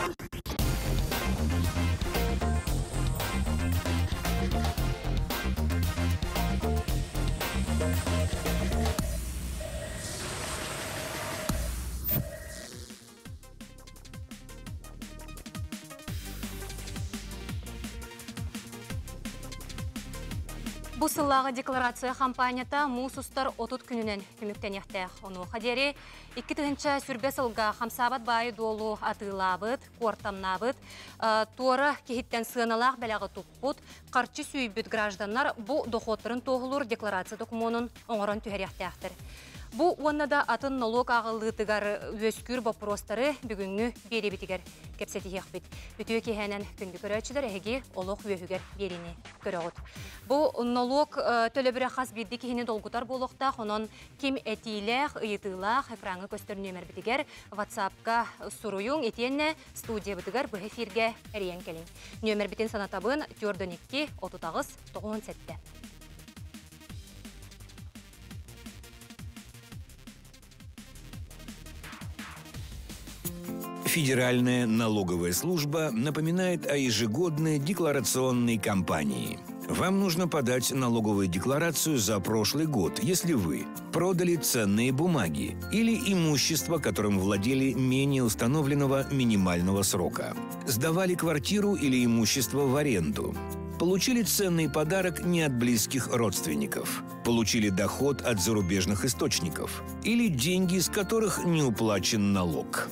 Thank you. Сыллағы декларация кампанията мусустар отут күнінен күміктен яқтақ. Оны қадері, 2 түгінші сүрбе сылға қамсабат байы долу атылабыт, кортамнабыт, туары кехіттен сыналақ бәләғы тұппут, қарчы сүйбіт гражданлар бұ доходтарын тоғылыр декларация документын оңырын яқтақтыр. Бу оннада атын налог ағылытыгар өскүр вопростары бүгүнгү беребитигер кепсети яқбит. Бүтүө кехенен күндү көрөчүлөр эги олох өһүгер берини көрөгөт. Бу налог төлөбүрө хас бирди кихини долгутар болохта хонон ким этилех ыйытылах экраны көстөр нөмер битигер WhatsApp-ка суруюң этиенне студия битигер бу эфирге эриен келин. Нөмер битин санатабын 4-2 30 97. Федеральная налоговая служба напоминает о ежегодной декларационной кампании. Вам нужно подать налоговую декларацию за прошлый год, если вы продали ценные бумаги или имущество, которым владели менее установленного минимального срока, сдавали квартиру или имущество в аренду, получили ценный подарок не от близких родственников, получили доход от зарубежных источников или деньги, из которых не уплачен налог.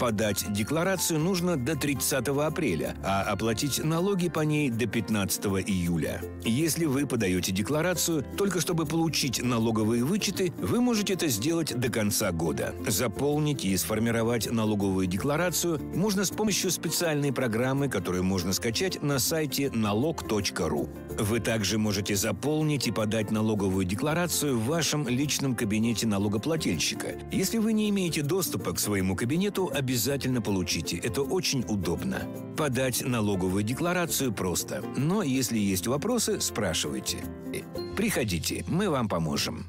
Подать декларацию нужно до 30 апреля, а оплатить налоги по ней до 15 июля. Если вы подаете декларацию только чтобы получить налоговые вычеты, вы можете это сделать до конца года. Заполнить и сформировать налоговую декларацию можно с помощью специальной программы, которую можно скачать на сайте налог.ру. Вы также можете заполнить и подать налоговую декларацию в вашем личном кабинете налогоплательщика. Если вы не имеете доступа к своему кабинету, обязательно обязательно получите. Это очень удобно. Подать налоговую декларацию просто. Но если есть вопросы, спрашивайте. Э, приходите, мы вам поможем.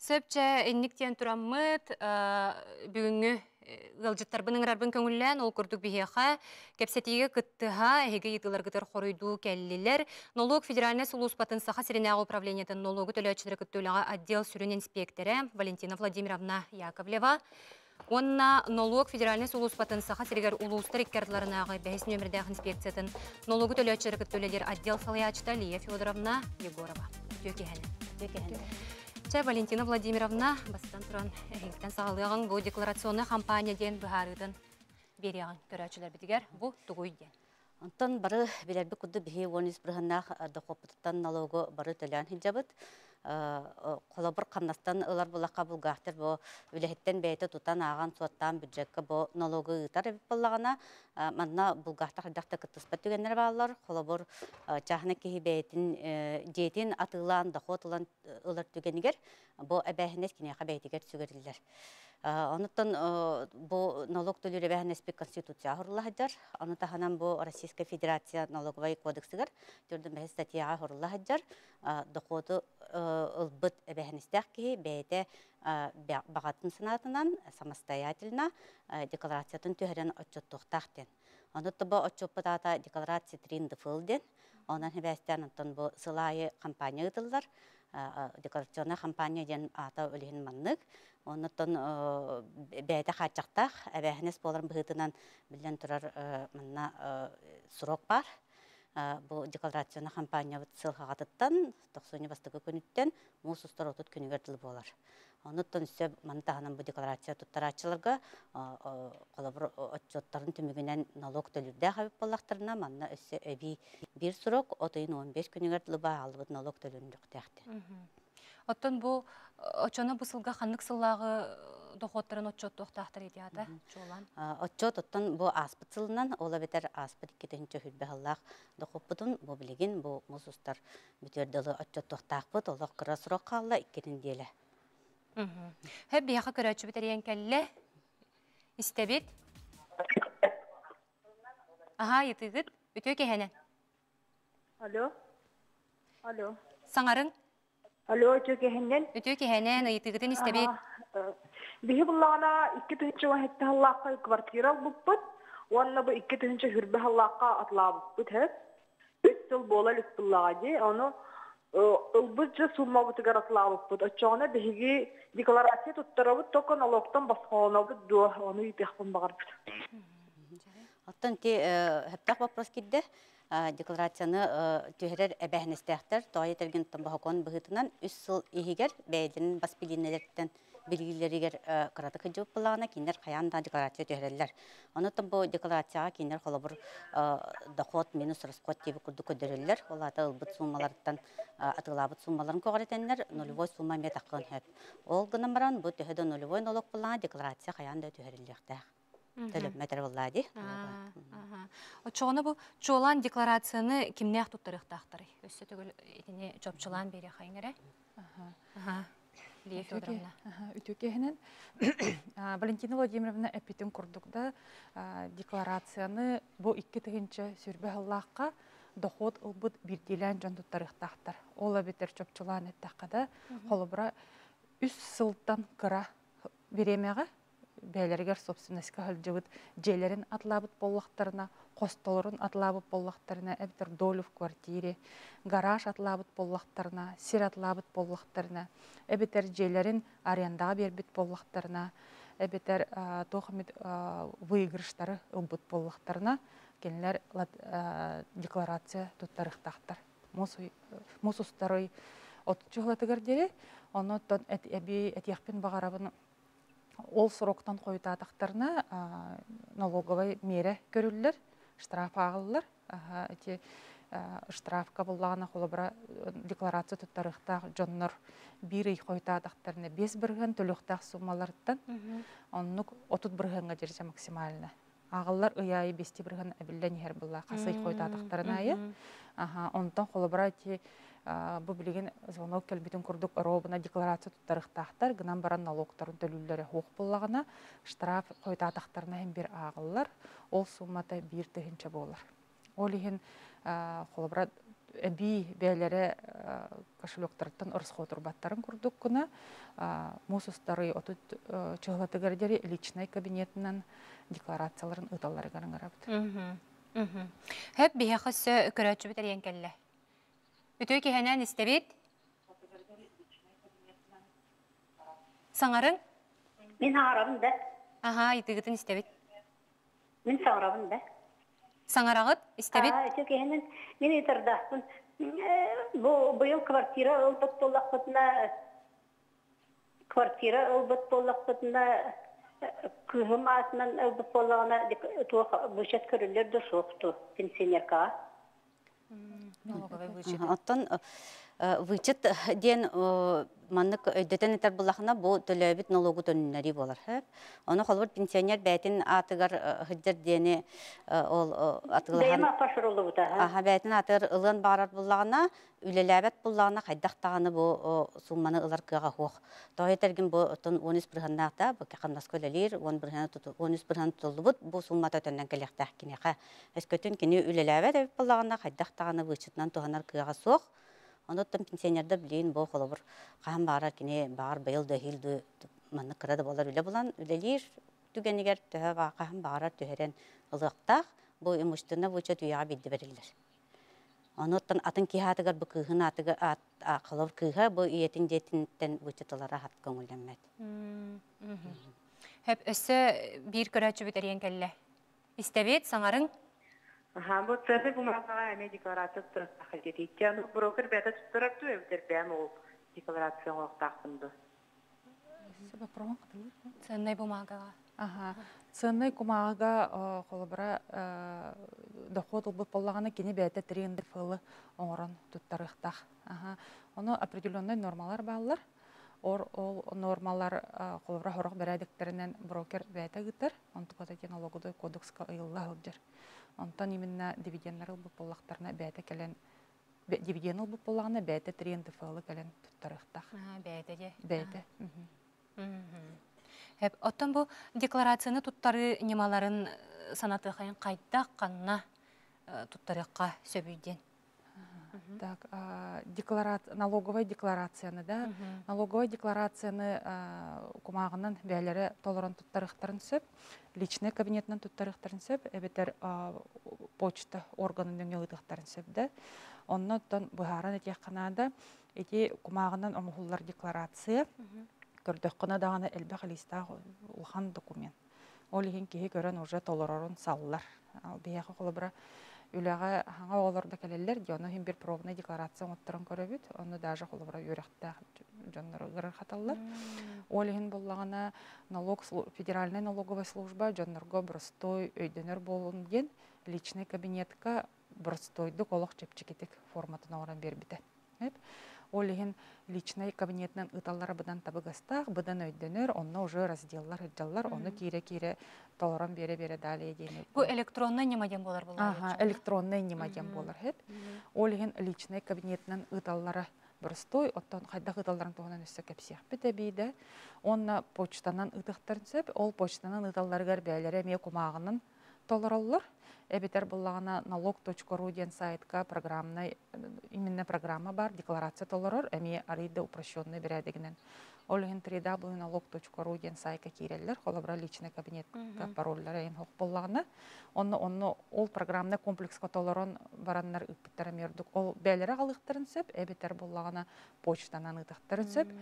Сөпчә, инниктен тураммыт, э, бүгінгі э, ылжыттар бұның рарбын көңіллән, ол күрдік бігеға, кәпсәтеге күттіға, әйге етілер күтір қорыйду кәлілер. Налог федеральный сулус потенсаха сиренағы управлениятын налогы төлі өтшілер күттіліға отдел сүрін инспекторы Валентина Владимировна Яковлева. Онна налог федеральный сулус саха сирегер улустар иккердларынағы бәйс нөмірдәқ инспекциятын налогу төлөөчүлөр кыттуулелер отдел салаячта Лия Федоровна Егорова. Төкехәне. Ча Валентина Владимировна бастан туран эһиңтен сагалыгын бу декларационный кампания ден быһарыдын бериягын көрөчүлөр битигер бу тугуй ден. Онтон бары билерби кудду бихи вонис брыханнах дохопуттан налогу бары төлөн хиджабыт. Колобур камнастан ылар булакка булгахтер бу үлехеттен бейте тутан аган суаттан бюджетка бу налогу ытар боллагана манна булгахтар хадакта кыттыспат түгеннер баалар. Колобур чахна кихи бейтин жетин атылан дохотулан ылар түгенигер бу эбэхинес кинеха бейтигер сүгерилер. Онуттан бу налог төлүрө бәһнеспек конституция хорулла хаджар. Аны таханан бу Российская Федерация налоговый кодексыгар төрдөн бәһес статьяга хорулла хаджар. Доходу ылбыт бәһнестәк ки бәйте багатын сынатынан самостоятельно декларациятын төһәрен отчеттуктактен. Онутта бу отчетпатата декларация тринды фылден. Онан хәбәстән антон бу сылайы компания ытылдар. Декларационная компания ден ата өлеген маннык. Оннотон бәйті қачақтақ, әбәхінес боларын бұғытынан білден тұрар мұнна сұрок бар. Бұл декларацияны компания сылғағатыттан, 90 бастығы күніттен мұсыстар отыт күнігер болар. Оннотон үсі мантағынан бұл декларация тұттар ачыларға қолабыр отчеттарын түмігінен налог төлірді қабып болақтарына манна үсі әбі бір сұрок, отайын 15 күнігер тылы ба алыбыт налог төлірін жүқтәқті. Оттон бу очоно бусылга ханнык сыллагы дохоттарын отчот тохтахтар иди ада чолан. Отчот оттон бу аспыт сылынан ола бетер аспыт иккетенче хүлбе халлах дохоппутун бу билигин бу мусустар бүтердылы отчот тохтахпыт олох кыра сурок халла иккетен Хэб бияха көрөчү битерен келле. Истебит. Аха, йтыгыт. Бүтө кехенен. Алло. Алло. Саңарын Алло, чөкеһеннен. Өтө кехенен ыйтыгытын истебит. Биһи буллагана икки тыгычы вахетте халлакка квартира буппут. Уонна бу икки тыгынча хүрбе халлаакка атлаабыппыт хэп. Үс сыл бола люктуллаади, ону ылбыт же сумма бутыгар атлаабыппыт. Очоона биһиги декларация туттарабыт, басхоонабыт дуо, ону. Оттон ти хэптах вопрос кидде декларацияны түһэрер эбэһнестээхтер тоой терген томбахокон быһытынан үс сыл иһигер бэйдин баспилинелерттен билгилеригер кыраты кыжып булагына кинер каянда декларация түһэреллер. Онуттан бу декларацияга кинер холобур доход минус расход тиби курду көдөрөллер. Олата ылбыт суммалардан атылабыт суммаларын когоретеннер нулевой сумма мет акын хэп. Ол гынан баран бу төһөдө нулевой налог булана декларация каянда түһэреллехтэх. Төлөп метр буллади. Очоғыны бұл чолан декларацияны кимнәк туттарықтақтары? Өссі түгіл етіне жопчылан бері қайыңыры? Лия Федоровна. Үтөкеһинен Валентина Владимировна эпитин курдукта декларацияны бу икки тыгынча сүрбе халлаакка доход ылбыт бирдилен жон туттарыктактар. Ол абитер чопчулан эттаккада холобра үс сылтан кыра беремега бәйләргәр собственностька хылжыбыт желерин атлабыт боллактарына, костолорун атлабыт боллактарына, эбитер долю в квартире, гараж атлабыт боллактарына, сир атлабыт боллактарына, эбитер желерин арендага бербит боллактарына, эбитер тохмит выигрыштары ылбыт боллактарына кенлер декларация туттарыктактар. Мусустарый отчугладыгар дере, оны тон эби этияхпин багарабын ол сроктан қойтатақтарына налоговый мере көрүллер, штраф ағылылар. Эти штрафка боллағына қолыбыра декларация тұттарықтақ жоннор бир үй қойтатақтарына бес бірген төліқтақ суммаларттан, оннук отут біргенға жерже максимально. Ағылар ұяйы бесте бірген әбілден ер бұлла қасы қойтатақтарына айы. Онтан қолыбыра те бу билеген звонок келбитин курдук робуна декларация туттарыктаахтар гынан баран налогтарын төлүүлөрү хук буллагана штраф койтаатактарына hem бир агыллар ол суммата бир тыгынча болар ол ихин холобра эби бээлере кошелектардан ырыско турбаттарын курдук куна мусустары отут чыгылатыгардери личный кабинетинен декларацияларын ыталлары гараңарабыт Хэп бихахасы көрөчү битерен келле. Үтө кеһенен истебит. Саңарың? Мен саңарабын да. Аха, итигитин истебит. Мен саңарабын да. Саңарагыт истебит. Үтө кеһенен мен итирдаспын. Бу быйыл квартира ылбыт квартира ылбыт кыһым атынан ылбыт боллагана бюджет көрүлөр да сокту пенсионерка. Налоговый вычет. Оттон вычет ден маннык өйдөтен этер булахна бу төлөбүт налогу төннәри болар. Оны холбор пенсионер бәтин атыгар хыджыр дени ол атылган Дэма пашырылды бута. Аха бәтин атыр ылын барар буллагына үлеләбәт буллагына хайдах таганы бу сумманы ылар кыга хох. Той терген бу тон 13 бирханнакта бу кахамнас көлелер 10 бирхан туту 13 бирхан тутулду бут бу суммата төннән келехтә кинеха. Эскөтүн кини үлеләбәт буллагына хайдах таганы вычытнан туганар кыга сох. Онуттан пенсионерда билейин бо холобур каһан баарар кини баар быйыл да хилду манны кырады болар үле булан үлелир түгенигер төһө ба каһан баарар төһөрен ылыктах бу имущественно вычет туяга билди берилер. Онуттан атын кихатыгар бу кыһын атыгы акылыр кыһа бу иетин детинтен вычетылара хат көңүлләммәт. Хэп өссө бир көрөчү битерен келле. Истебит саңарың? Ага, бу цены бумагага эме декларация. Яны брокер эбдер бәм ул декларация. Ага. Ценный кумага холобра доход бәйтә тренды фылы туттарыктах. Ага. Оны определенный нормалар баллар. Ор ол нормалар холобра хорок берәдектеринен брокер налоговый кодекска ыйылла хылдыр. Онтан именно дивидендлар бәйтә келен дивиденд ылбыт боллагана бәйтә тренды фылы келен туттарыктах. Аха, бәйте же. Бәйтә. Хэп оттон бу декларацияны туттары немаларын санаты хайын кайда канна туттарыкка сөбүйден. Так, а, декларация, налоговая декларацияны, да? Налоговая декларацияны а, кумағынан бәлері толырын туттарықтарын сөп, личный кабинетінің туттарықтарын сөп, әбетер а, почта органының өңелітіқтарын сөп, да? Онны оттан бұхаран әте қанада, әте кумағынан оңғылар декларация, көрдік қына дағаны әлбәқ листа улхан документ. Ол көрін уже толырырын салылар. Ал қолы бұра үләға хаңа оларда келелер, де оны бір пробный декларация оттырын көрөбүт, оны даже қолы бұра үйрәқті жоннары ғырыр қаталылар. Ол еген боллағына налог, федеральная налоговая служба жоннарго бұрыстой өйденер болуын ген личный кабинетка бұрыстойды қолық чепчекетік форматын оран бербіті. Ол еген личный кабинетнен ыталлары бұдан табыгастақ, бұдан өйденер, онна уже разделлар, ыджаллар, оны кире-кире толоран бере-бере далее деймек. Бу электронный немаден болар бұл. Ага, электронный немаден болар хеп. Ол еген личный кабинетнен ыталлары бұрыстой, оттан қайда ыталларын туғынан өссі кәпсияқ біті бейді. Онна почтанан ытықтарын сөп, ол почтанан ыталларығар бәлері ме кумағының толыралылар. Эбитер буллагана налог.ру ден сайтка программный именно программа бар, декларация толорор, эми арыйда упрощенный берәдегенен. Ол ген www.налог.ру ден сайтка киреллер, холобра личный кабинетка парольлар эйн хок буллагана. Онны онны ол программный комплекска толорон бараннар ыппыттара мердік. Ол бәлері алықтарын сөп, эбитер буллагана почтанан ытықтарын сөп.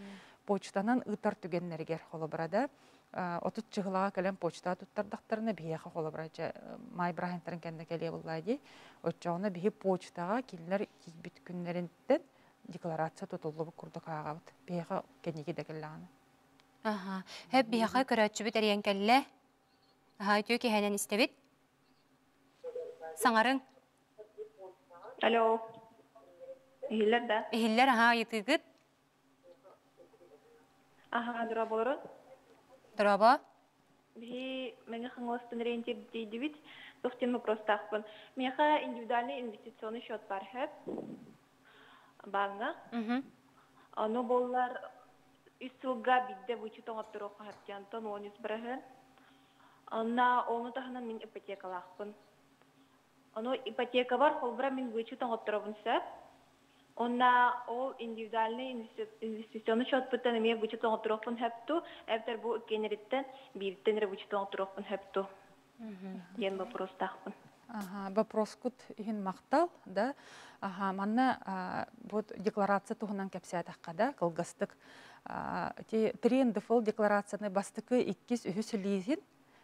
Почтанан ытар түгеннергер холобрада. Отут чыгылага келен почта туттардактарына бияха холобрача май брахинтарын кенде келе буллайди. Отчоона бихи почтага киллер кийбит күннеринтен декларация тутуллубу курдук агабыт. Бияха кенеги декеллаганы. Аха. Хәп бияха кәллә. Аха, түйе кеһәнән истебит. Саңарың, Алло. Иһиллер да. аха йтыгыт, Аха, дыра болорун. Дораба. Би мене хаңластын рентер дейді бит. Совсем вопрос тақпын. Меха индивидуальный инвестиционный счет бар хэп. Банга. Мгм. Аны боллар үсүлга бидде вычет оңоттыру кахаттянтан онус брэхэн. Ана оны тахынан мен ипотекалақпын. Аны ипотека бар, холбра мен вычет оңоттырабын сөп. Онна ол индивидуальный инвести- инвестиционный счет бутан мен вычет оңоттырапын хэпту. Эвтер бу кенериттен бириттен вычет оңоттырапын хэпту. Ен вопрос тақпын. Ага, вопрос кут ихин мақтал, да. Ага, манна вот декларация туһунан кепсә таққа да, кылгастык. А, Те трен дефол декларацияны иккис үһүс лизин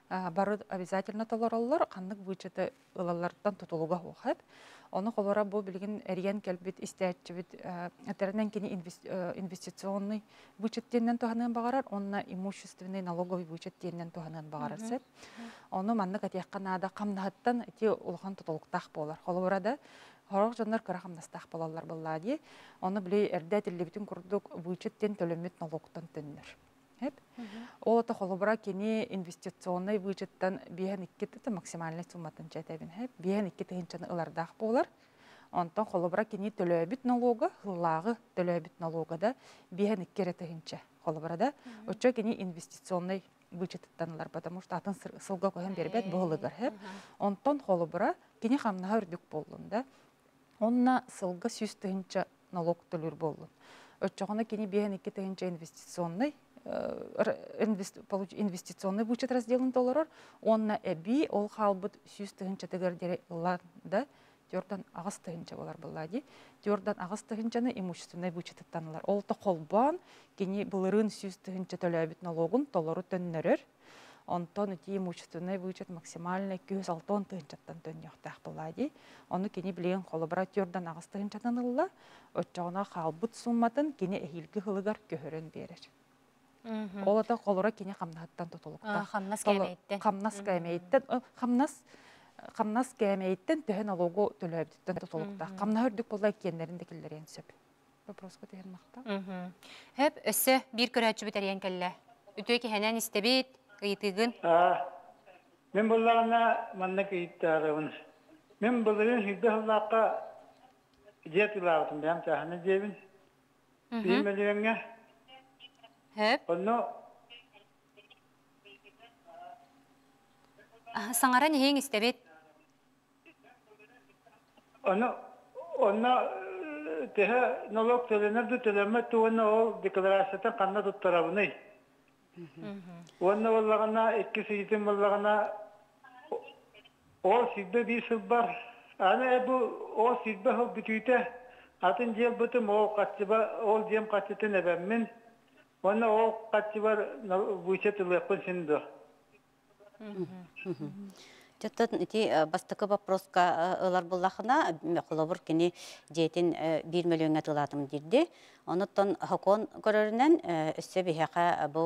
бары обязательно толороллар, каннык бюджеты ылалардан тутулуга хохат. Оны холора бу билген эриен келбит истәчбит әтернән кини инвес- э, инвестиционный бюджеттеннән туһанын багарар, онна имущественный налоговый бюджеттеннән туһанын багарар сәт. Оны манны катякканада камнахаттан ти улхан тутулуктах болар. Холорада Хорох жаннар кыра хамнастах болалар буллади. Оны биле эрдә тилли бүтүн курдук бюджеттен төлөмөт налогтан төннөр. Хеп. Ол холобра кини инвестиционный бюджеттан биһен иккетте максимальный сумматын чатабин хеп. Биһен иккете хинчаны ылардах болар. Онтон холобра кини төлөбүт налога, хыллагы төлөбүт налога да биһен иккерете хинче. Холобрада очо кини инвестиционный бюджеттанлар, потому что атын сылга коен бербет буулыгар хеп. Онтон холобра кини хамнаха үрдүк болдун да. Онна сылга сүз тыгынча налог төлөр болдун. Өтчоғына кини биһен икки тыгынча инвестиционный э, инвестиционный бюджет разделын толорор, онна эби ол халбыт сүз тыгынча тыгардере да, Тёрдан агыс тыгынча болар буллади. Тёрдан агыс тыгынчаны имущественный бюджет танылар. Ол та колбан кини булырын сүз тыгынча төлөбүт налогун толору төннөрөр. Онтон ити имущественный бюджет максимально 206 тыгынчаттан төннөктах буллади. Оны кини билген холобра тёрдан агыс тыгынчатан ылла. Өтчогона халбыт сумматын кини эхилги хылыгар көһөрөн берер. Мгм. Ол ата колора кини камнаттан А, тутулукта. Хамнас Толо- кәмәйттен. Хамнас кәмәйттен, ö, хамнас хамнас кәмәйттен төһә налогу төлөбүттен тутулукта. Хамна хүрдүк булла кеннерин де киллерен сөп. Вопроска теген макта. Мгм. Хәп өссө бир көрәтчү бит әриян кәллә. Үтөй кеһәнән истебит, ыйтыгын. А, Мен булларына манна кейттарыбын. Мен буларын хидде хыллаққа диет илағытын бәм таханы дебін. Бейм Хәп, Онно саңара неһең истебит. Оны, оны теһе налог төленер ду төлөмө туонна ол декларациятан канна туттарабыный. Уонна боллагана икки сиитин боллагана ол сидбе бир сыл бар. Аны бу ол сидбе хол бүтүйте атын жел бутум ол жем. Уонна ол ити э, бастыкы вопроска ылар буллахына холобур кини жетин 1 миллионга тылатым дирди. Онуттан хокон көрөрүнөн өссө бихака бу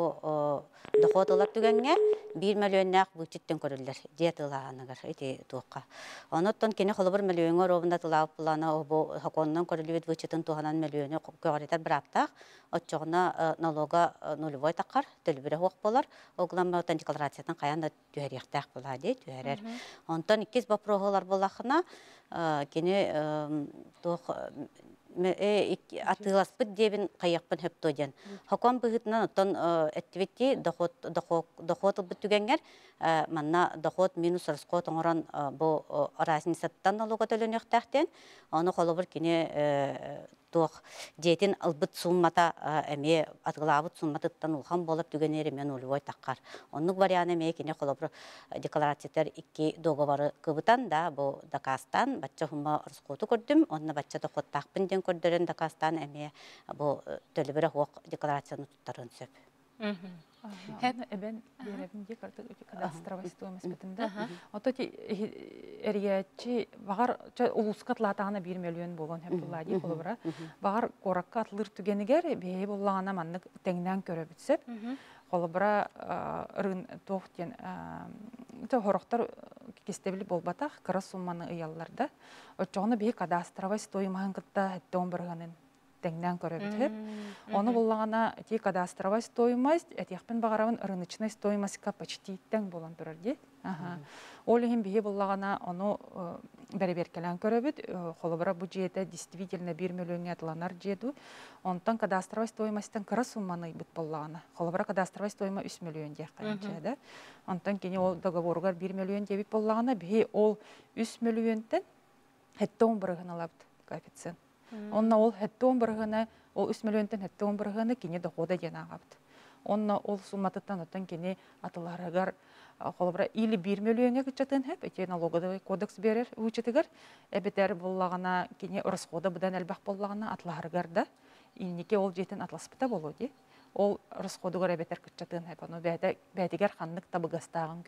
дохот ылар түгенге 1 миллионнак бучиттен көрөлөр. Жет ылаганыгар ити туукка. Онуттан кини холобур миллионга робунда тылап булана бу хоконнан көрөлүбүт бучитин туганан миллионы көгөритер бираптак. Отчогуна налога нулевой такар, төлбүрө хуак болар. Огланмаутан декларациятан каян түһәрияктак була ди, түһәрер. Онтон иккис вопросалар булахына, тух атыласпыт дебин кайякпын хөптоден. Хокон быгытынан оттон эттибитти дохот дохот дохот бүтүгенгер манна дохот минус расход оңоран бу разницаттан налога төлөнөктәктен аны холобур кини туох жетин албыт суммата эме атылабыт сумматыттан улхан болуп түгенери мен улуой таккар. Оннук варианы эме кини холобур декларациятер икки договары кыбытан да бу Дакастан бачча хумма расходу көрдүм. Онна бачча дохот такпын ден көрдөрөн Дакастан эме бу төлөбөрө хуак декларацияны туттарын сөп. Hän eben беребин ди карта кадастровая стоимость битинде. Ото ти эриячи багар улуска тлатагына 1 миллион болгон хеп була ди болобра. Багар коракка атлыр түгенигер бей боллагана маннык теңнен көрө битсеп. Холобра рын тохтен то хорохтар кестебили болбатах кыра сумманы ыялларда. Очоны бей кадастровая стоимаһын кытта хеттон бирганын теңнен көрөбүтүп. Оны буллагана ти кадастровая стоимость, этияхпен багарабын рыночная стоимостька почти тең болан турар ди. Аха. Ол ихин бие буллагана оны береберкелен көрөбүт. Холобара бу жете действительно 1 миллионга атланар жеду. Онтан кадастровая стоимостьтен кыра сумманы бит буллагана. Холобара кадастровая стоимость 3 миллион дия канча да. Онтан кини ол договоргар 1 миллион дебит буллагана бие ол 3 миллионтен хеттон биргеналап коэффициент. Онна ол хэттон быргына, ол 3 миллионтен хэттон быргына кини дохода ден агапты. Онна ол сумматыттан оттан кини атыларыгар холбра или 1 миллионга кычатын хэп, эти налоговый кодекс берер учетыгар, эбетер буллагана кини расхода будан элбах буллагана атларыгар да, иннике ол жетен атласпыта болу ди. Ол расходугар эбетер кычатын хэп, ону бәтигер ханнык табыгастагын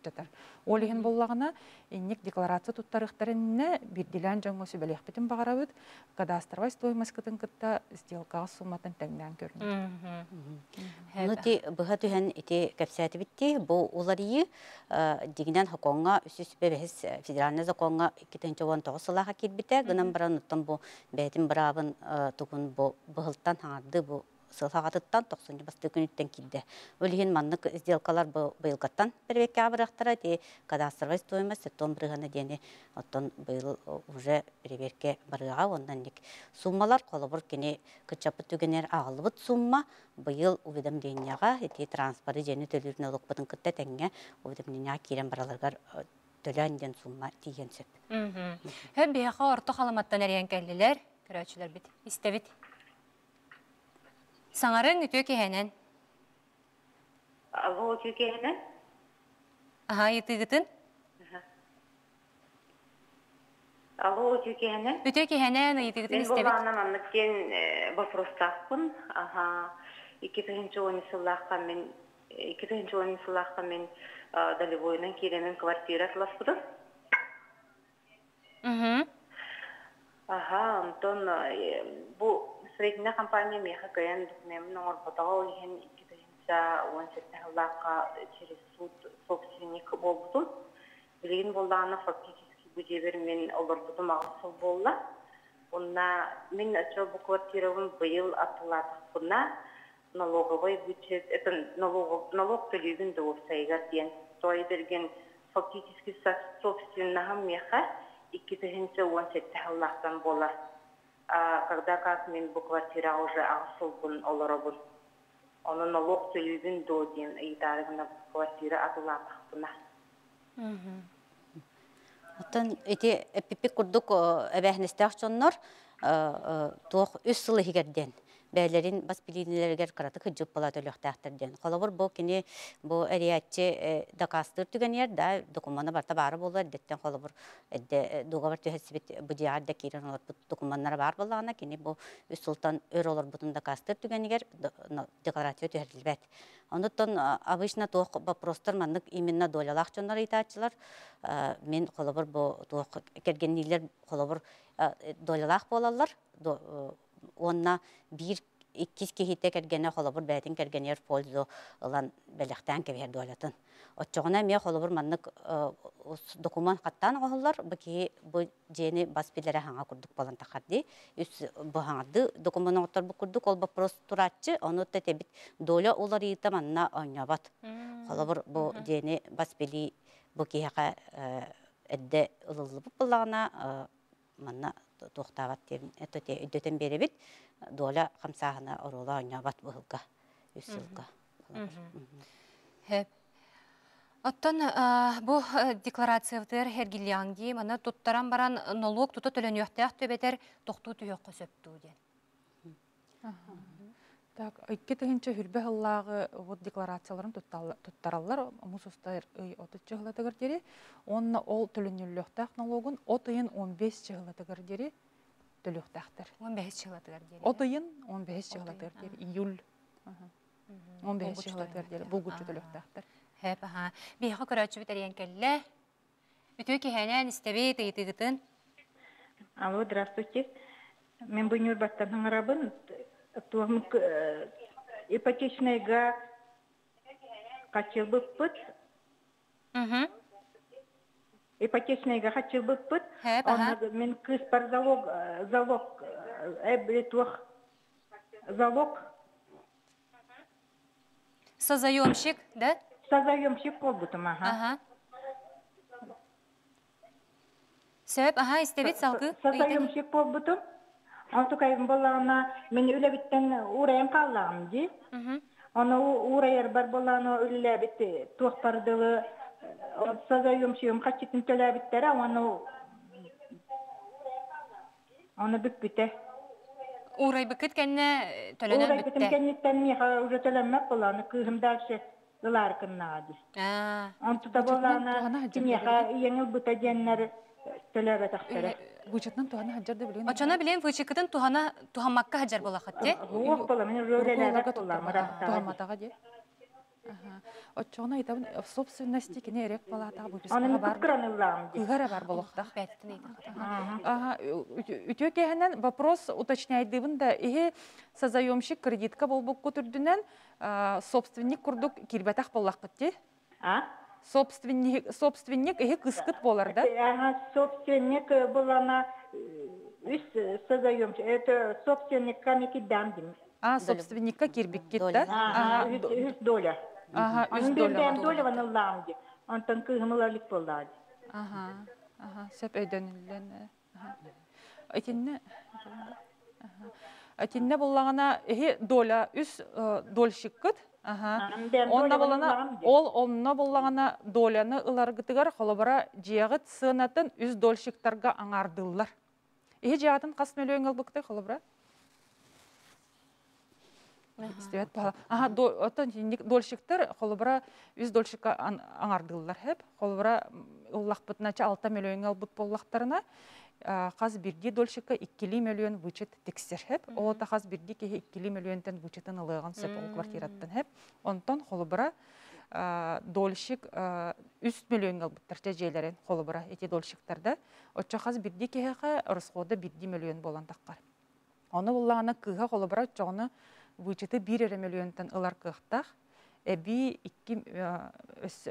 көрөн кытчатар. Ол иһин боллагына инник декларация туттарыктарынна бирдилен жаңго сүбелехпитин багарабыт, кадастровая стоимость кытын кытта сделкага сумматын тәңнән көрнү. Ну ти быха түһән ити кәпсәти битти, бу уларыйы дигинен хаконга үсүс бебес федеральный законга 2019 сылага кирбите, гынан баран уттан бу бәтин барабын тугун бу быһылтан хаңарды бу сылхагатыттан токсунчу басты күнүттен килде. Өлген сделкалар быйылгаттан бербекке абырактара те кадастровая стоимость тон брыгана дени оттон быйыл уже бербекке барыга ондан ник суммалар колобур кени кычапы түгенер агылбыт сумма быйыл уведомленияга эти транспорты жени төлүр налогбытын кытта теңге уведомления кирен бараларгар төлөнден сумма сөп. Истебит. Саңарын үтө кеһенен. Алло, тюкеһенен? Аха, итыгытын. Алло? Үтө кеһенен, Мен истебит. вопростақпын. Ага, 2010 сыллаққа мен 2010 сыллаққа мен долевойнан керенен квартира. Ага, Антон, бу строительная компания меха каян документын орбатага ойген 2010 сыллаққа через суд собственник болбутун. Билген болдағына фактически бүжебер мен оларбутым ағысыл болла. Онна мен очо бу квартирабын быйыл атылатықпына налоговой бюджет, это налог, налог төлігін де осайға ден. Той берген фактически собственнахам меха 2017 халлахтан болар. Когда как мен бу квартира уже ағысылбын оларабын. Оны налог төлігін до ден ыйтарығына квартира атылатықпына. Оттон эти эпипи курдук эбэхнестэх чоннор туох үс сылы хигерден бәлерин бас билинелергер караты кыджып бала төлөктәхтерден. Холобур бу кини бу эриятче дакастыр түгенер да докуманы барта бары болар деттен холобур эдде дуга бар төһәсибит бу диар да кирен олар бу документтар бар боллагана кини бу султан өр олар бутун дакастыр түгенер декларация төһәрилбәт. Онуттан обычно туох вопростар маннык именно долялах чоннар итачылар мен холобур бу туох кергеннилер холобур долялах болалар онна бир иккис кихите кергене холобур бәтин кергенер пользу ылан бәлехтән кебер долатын. Отчогына ме холобур маннык документ каттан оһуллар бики бу жени баспилере хаңа курдук балан тахарди. Үс бу хаңады документ оттар бу курдук ол вопрос оны ита манна ойнабат. Холобур бу жени баспили бу киһака эдде ылылы бу буллагына манна туохтаабат тем это те беребит доля хамсаахына орола оñабат быһылга үсылга Хэп. Оттон бу декларациятер хергилянги мана туттаран баран налог тута төлөнүөхтәэх төбетер тохтуу түйөккө сөптүү ден. Так, икки тыгынча хүрбе хыллагы вот декларацияларын туттараллар мусустар ый отут чыгылатыгар дери, онна ол төлөнүллөктак налогун от ыйын 15 чыгылатыгар дери төлөктактар. 15 чыгылатыгар дери. От ыйын 15 чыгылатыгар дери, июль. 15 чыгылатыгар дери, булгучу төлөктактар. Хэп, аха. Биха көрөчү битерен келле. Бүтө кихэнен истеби тыйтыгытын. Алло, здравствуйте. Мен бу баттан хаңарабын. Туамык ипотечныйга качылбыппыт. Мгм. Ипотечныйга аха. Онна мен кыз пар залог залог эбли тух залог Созаемщик, да? созаемщик болбутум аха. Ага. Сөп, аха, истебит салгы. Созаемщик болбутум. Анту кайым болана мен үлебиттен урайым каллагым ди. Оны урайыр бар болана үлебит тух бардылы созаемщигим качытын төлөбиттер оны Оны бүкбүте. Урай быкыт кенне төлөнөн Урай битим бүтте. кенниттен миха уже төлөнмөк боланы кыгым дальше ылар кыннаады. А, тугана болана миха еңил бута билен тухана тухамакка хаджар бола мен. Тухаматага. Очона айтабын собственности кине эрек балатага Аны выпискага бар. үтө кеһенен вопрос уточняйдыбын да ихе созаемщик кредитка болбук көтүрдүнен собственник курдук кирбетах боллакпыт те. А? Собственник собственник ихе кыскыт болар да. Ага, собственник болана үс созаемщик. Это собственник канеки дамдим. А собственникка кирбиккет Доля. да. Ага, үс до- үс доля. Ага, үс Анын берден доля. доля ваны ылам ди. Антон кыгымылалык болады. Ага, ага, сөп өйдөнүллен. Ага. Айтинне. Ага. Айтинне боллагана эхи доля үс э, дольщиккыт. Онна болана ол онна боллагана доляны ыларгытыгар холобара жиягыт сынатын үс дольщиктарга аңардыллар. Эхи жиягатын кас мөлөң албыкты холобара. Истебет бала. Ага, отон жинник дольщиктер холобара үз дольщикка аңардыллар хеп. Холобара уллахпытнача 6 миллион албыт боллахтарына каз бирди дольщикка 2 миллион вычет тексер хеп. Олота каз бирди ке 2 миллионтен вычетін ылыган сөп ол квартираттан хеп. Онтон холобара дольщик 3 миллион албыттарча жээлерин холобара эти дольщиктарда. Отча каз бирди кеха расхода бирди миллион болан таккар. Оны буллагана кыга холобара чоны вычеты 1 миллионтан ылар кыхтах. Эби 2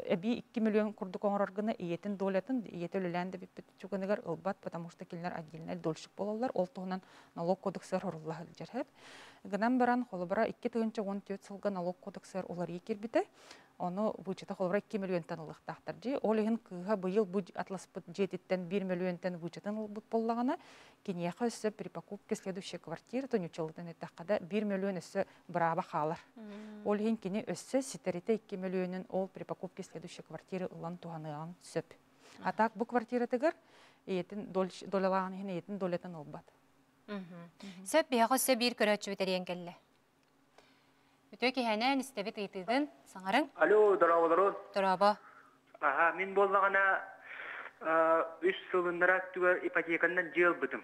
эби 2 миллион курдук оңороргына иетин долятын иети өлеләнде биппет чугыныгар ылбат, потому что килнер отдельно дольщик болалар, ол туһунан налог кодексер хорулла жерхеп. Гынан баран холобара 2 тыгынча 14 сылга налог кодексер олар екербите. Оны вычета холобара 2 миллионтан ылыктактар жи. Ол ихин кыга быйыл бу атласпыт жетиттен 1 миллионтан вычетен ылбыт боллагана кинеха өссө при покупке следующей квартиры тонючылытын этаккада 1 миллион өссө браба халар. Ол хин кини өссө ситерите 2 миллионын ол при покупке следующей квартиры ылан сөп. А так бу квартира тыгар иетин долалаган хин иетин долетен олбат. Сөп бияғы сөп бір көрөтчі бітерен келі. Үтө кихәнән истебит ыйтыдын, саңарың, Алло, здорово, здорово. дораба. Ага, мен болмағана үш сылындыра түгер ипотекандан жыл бытым.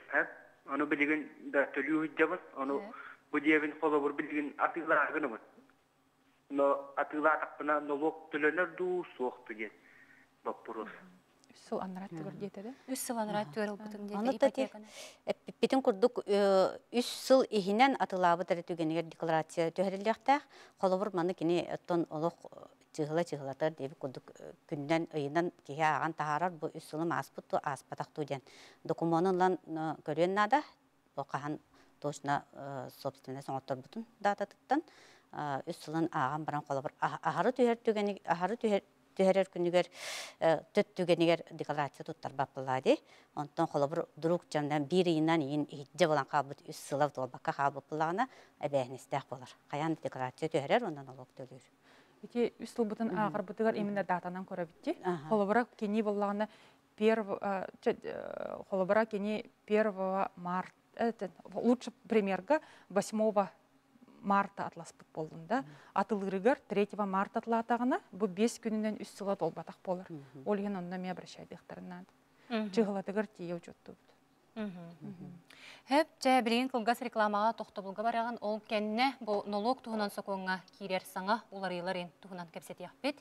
Оны білеген да төлүү жабын, оны bu diyebin kolu bur bilgin atılar gını mı? No atılar tapına nolok tölenir du soğuk diye. Сыл анрат түгөр диетеде. Үс сыланыра төріл бұтын Аны деді да те үс сыл ихинен атылабы тәрі түгенігер декларация төһәрелләхтәх холобур маны кини оттон олох чыгыла чыгылатар дейбі курдук күннен ыйынан киһи аган тахарар бу үс сылым аспатах туден. Документын көрүен нада бу кахан точно собственность оңоттор бутун дата тыттан үс сылын баран ахары ахары түһәрер күнүгер төт түгенигер декларация туттар баппылади онтон холобур дурук жандан бир ыйынан ин хиджа болан кабыт үс сылав толбакка кабыт булагына эбэхнистэх болар каян декларация түһәрер ондан төлөр Ити үс сылбытын именно датанан көрі бітті. Ага. Холобыра кені болағына первого, холобыра кені 1 март, это, лучше примерга 8 марта атласпыт болдында. Атылырыгар 3 марта атлатағына бұл 5 күнінен үс сыла толбатақ болар. Ол ен онна ме обращайдықтарынан. Чығыладығар тие бұд. Хөп, жә білген кылгас рекламаға тоқтабылға бараған ол кәнне бұл налог туһунан сокоңа кирер саңа уларыйларын туһунан кәпсет яқпет.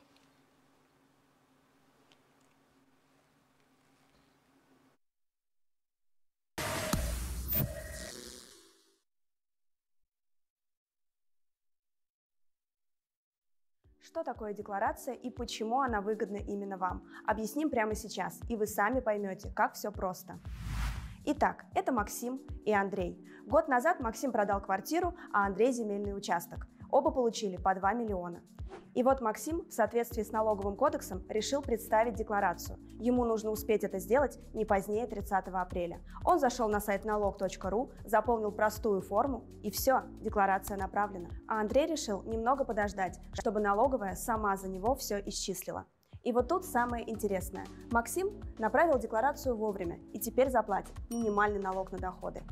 Что такое декларация и почему она выгодна именно вам? Объясним прямо сейчас, и вы сами поймете, как все просто. Итак, это Максим и Андрей. Год назад Максим продал квартиру, а Андрей земельный участок. Оба получили по 2 миллиона. И вот Максим в соответствии с налоговым кодексом решил представить декларацию. Ему нужно успеть это сделать не позднее 30 апреля. Он зашел на сайт налог.ру, заполнил простую форму, и все, декларация направлена. А Андрей решил немного подождать, чтобы налоговая сама за него все исчислила. И вот тут самое интересное. Максим направил декларацию вовремя и теперь заплатит минимальный налог на доходы.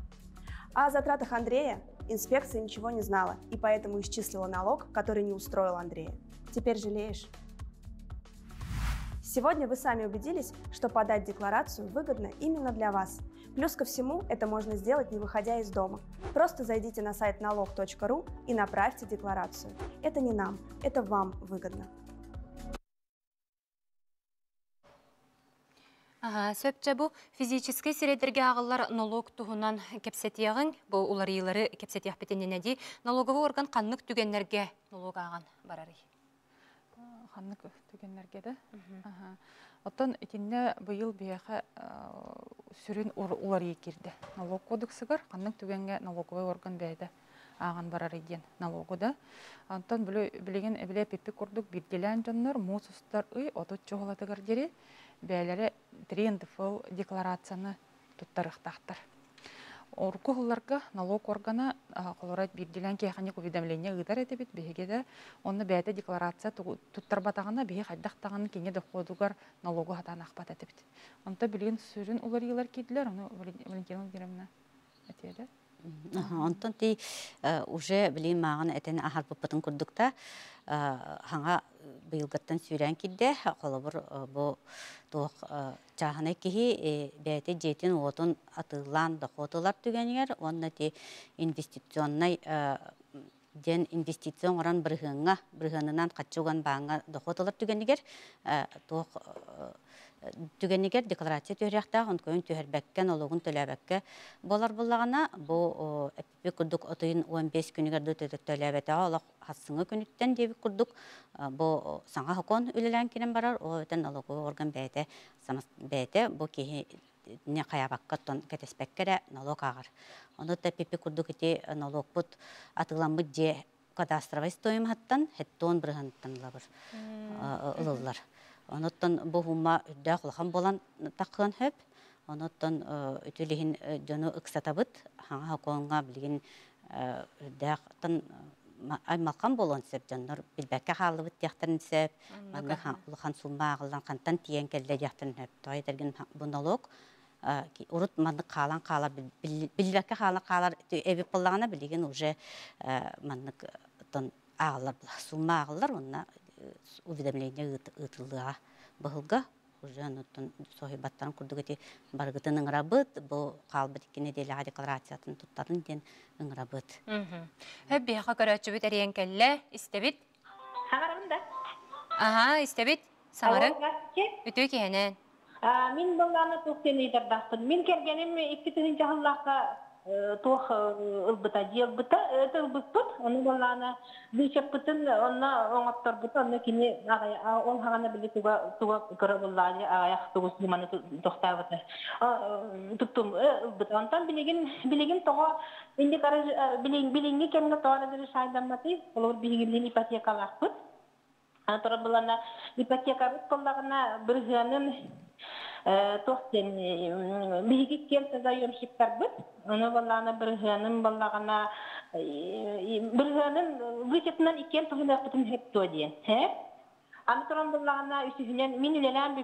О затратах Андрея инспекция ничего не знала и поэтому исчислила налог, который не устроил Андрея. Теперь жалеешь? Сегодня вы сами убедились, что подать декларацию выгодно именно для вас. Плюс ко всему, это можно сделать не выходя из дома. Просто зайдите на сайт налог.ру и направьте декларацию. Это не нам, это вам выгодно. Ага, сөпче бу физический сиредерге ағылар налог туһунан кепсетияғын, бу уларыйлары кепсетияқ бетененеди, налоговый орган қаннық түгеннерге налог аған барары. Ханны түгеннерге да. Аха. Оттон итинне быйыл бияха сүрүн улар екирди. Налог кодексыгар ханның түгенге налоговый орган бәйді аған барар иден налогу да. Антон билеген эбиле пипи курдук бирделен жоннор мусустар ый отут чоголатыгар дери бәләре трендфыл декларацияны туттарыктактар. Орку хылларга налог органа колорат бирделен кеханик уведомление ыдар этебит беге да онны бәйте декларация туттар батагана беге хайдактаган кене доходугар налогу хатан ахпат этебит. Онта билген сүрүн улар йылар кидлер, оны Валентина Владимировна әтеде. Онтон ти уже билим маған этен ахар буппатын курдукта хаңа быйылгаттан сүйрән кидде холобур бу туох чахана киһи бәйте жетин отун атылан доходулар түгенигер онна ти инвестиционный ден инвестицион оран бырыхыңа бырыхынынан качуган бааңа доходулар түгенигер туох түгенигер декларация төһрәхтә он көйн төһәрбәккән ологун төләбәккә болар буллагана. Бу эппи курдук отыйын 15 күнигер дөтө төләбәтә алак хасыңы күнүттен дип курдук. Бу саңа хокон үлелән кирен барар о өтен ологу орган бәйте самас бәйте бу не каябакка тон кетеспәккә налог агар оны да пипи курдук ити налог бут атыламбыт же кадастровый стоимоттан хеттон биргантан лабыр ылылар Оноттон бу хумма үддә хулхан болан таккан хөп. Оноттон үтүлиһин жону ыксатабыт. Хаңа хаконга билген үддә тан аймалкан болон сеп жаннар билбәккә халыбыт яктырын сеп. Манга хулхан сумма агылдан кантан тиен келле яктырын хөп. Той терген бу налог а, ки- урут маннык хаалан хаалар биллиракка хаалан хаалар эбип боллагана билигин уже а, маннык тон аалар була сумма аалар онна э, уведомление ытылыга быһылга уже онуттун сохибаттарын курдугати баргытын ыңырабыт бу хаалбыт иккине делага декларациятын туттарын ден ыңырабыт Хөп биһа көрөчүбүт эриен келле, истебит. Да. Аха, истебит. Саңарын. Ағарым Үтүү киһенен. Мин болланы туқтен ыйдарбақпын. Мин кергенім икки тыгынча хыллаққа тух ылбыта диылбыта это ылбытпыт оны болланы бычаппытын онна оңотторбут онна кини ол хагана били туга туга кыра болланы аяк тугус думаны тохтабыты туттум ылбыта онтан билигин билигин того инди кара билин билинги кемге тоора бир шайдамматы олор ипотекалакпыт Антора булана ипотека коллагына бир тохтен биги кем заемщиктар бит. Аны булана бир гынын буллагына бир гынын вычетнан икен тугына бутун хеп тоден. Хе? Аны туран буллагына үсүнен мин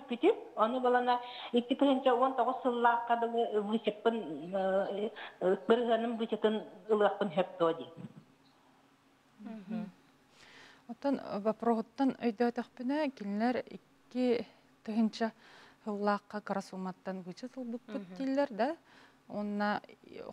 битип, аны булана 2019 сыллакка да вычетпен бир хеп өйдөтөхпүнө килнер икки тыгынча хыллаакка карасуматтан вычет ылбыппыт диллер да. Онна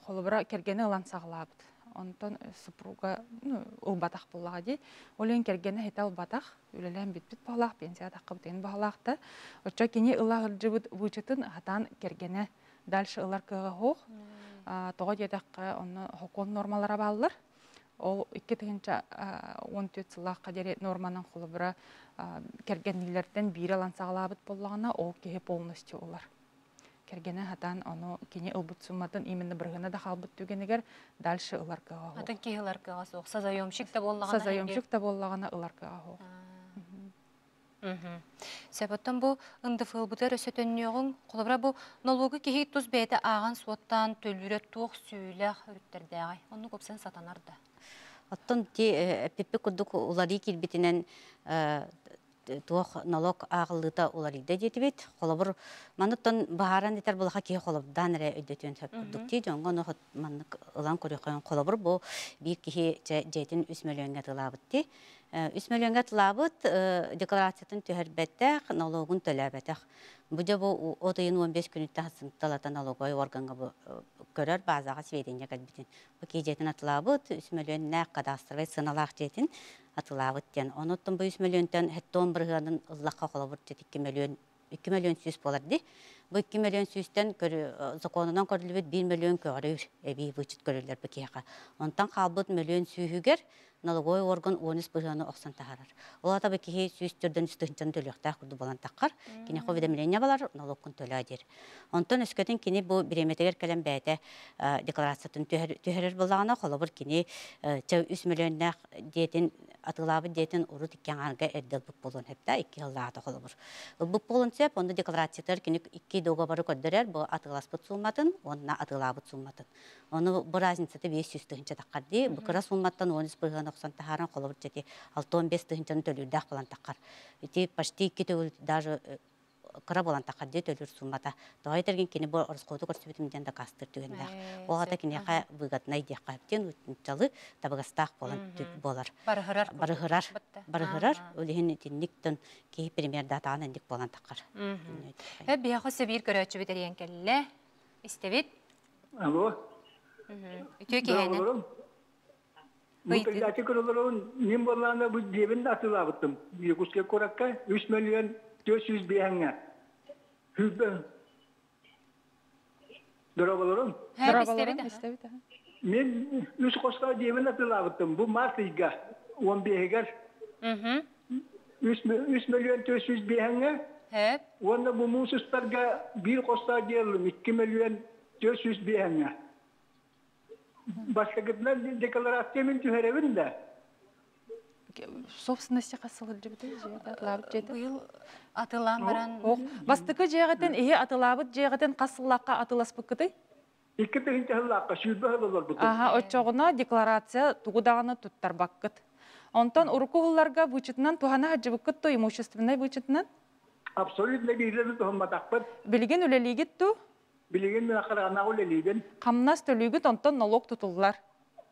холобра кергени ылан саглаабыт. Онтон супруга ну ылбатах буллага ди. Олен кергени хета ылбатах, үлелен бит-бит баглах пенсия бутен баглах да. Очо кини ылах жыбыт вычетін хатан кергени дальше ылар кыга хох. Тога дедакка онны хокон нормалара баллар. Ол икки тыгынча 14 сыллааққа дере норманын құлыбыра кергенилерден бири алан сағалабыт боллағына ол кеhe полностью олар. Кергені хатан оны кене ылбыт сумматын именно біргіні да қалбыт түгенігер дальше ылар кыға хо. Атын киһилар кыга соқ. Сазайомщик та боллагана. Сазайомшук та боллағына ылар кыға хо. Сәбәттән бу ынды фылбытыр өсөтөннөгүң, колобра бу налогы киһи туз бәйте аган суоттан төлүрө туох сүүлэх үрттердәгай. Оны көпсен сатанар да. Оттон ти пеппе курдук улари кирбитинен туох налог агылыта уларида жетибит. Холобур мануттан баһаран дитер булаха ки холобдан ре өдөтөн сөп курдук ти. Жоңго но маннык ылан көрөкөн холобур бу бир кихи жетин 3 миллионга тылабыт ти. 3 миллионга тылабыт декларациятын төһәрбәттә налогын төләбәтә. Бу да бу отыйын 15 күнүттә талата налоговый органга бу көрөр базага сведения калбитин. Бу кежетин атылабыт 3 миллион нәк кадастровый сыналак жетин атылабыт тен. Оноттон бу 3 миллионтан хеттон бирганын ыллакка колобур 2 миллион 2 миллион сүз болар ди. Бу 2 миллион сүзден көрү законунан көрүлүбүт 1 миллион көрүр эби вычет көрүлөр бу кияка. Онтан калбыт миллион сүйүгер налоговый орган онус быганы оксан тахарар. Олата бу кихи сүздөрдөн үстүнчөн төлөктә курду балан таккар. Кине уведомление балар налогкун төлөдер. Онтон өскөтен кини бу биреметегер калем бәйте декларациятын төһөрөр буллагана холобур кини 3 миллионнак диетин атылабы диетин урут иккен арга эрдел буп болон хепта 2 жылда холобур. Бу болон сеп онда декларациятар кини 2 договору көддөрөр бу атыласпыт сумматын, онна атылабыт сумматын. Оны бу разницаты 500 тыгынча таккарди. Бу кыра сумматтан 10 быганы 90 тахаран холобур жети 6-15 тыгынчаны төлүрдак болан таккар. Ити почти 2 төгүл даже кыра болан таккар де төлүр суммата. Дагай терген кини бу орскоду көрсөтүмден да кастыр түгендер. Огата кини ха выгодный дия каптен утчалы табагастак болан болар. Барыгырар. Барыгырар. Барыгырар. Олихин тинниктен ки пример датан эндик болан таккар. Хөп биһа себир көрөчүбүт эриен келле. Истебит. Алло. Үтүү киһенен. Передача көрөлөрөн мен болланы бу дебин да атылабыттым. Юкуске коракка 3 миллион 400 бияңа. Хүббе. Дөрөбөлөрөн. Хөп истебит. аха. Истебит, аха. Мен үш коста дебин атылабыттым. Бу мартыйга 15 гер Мгм. 3 миллион 400 бияңа. Хөп. Онда бу мусустарга бир коста дерлим 2 миллион 400 бияңа. Başka gitmez deklarasyonun tüherevin de. Собственности касылыр жибите же, атылабыт жете. Быйыл атылан баран. Бастыкы жегатен ихи атылабыт жегатен касыллакка атыласпык кыты. İki tühince hıllakka şübbe hıllalar bu. Аха, очоғына декларация тугудағаны туттар баккыт. Онтон уркуғылларга вычытынан тухана хаджыбыккыт то имущественный вычытынан Абсолютно birleri tohumma takpır. билген үлелигит ту Билеген мен ақыр ана ол элейден. Камнас төлүгүт онтон налог тутуллар.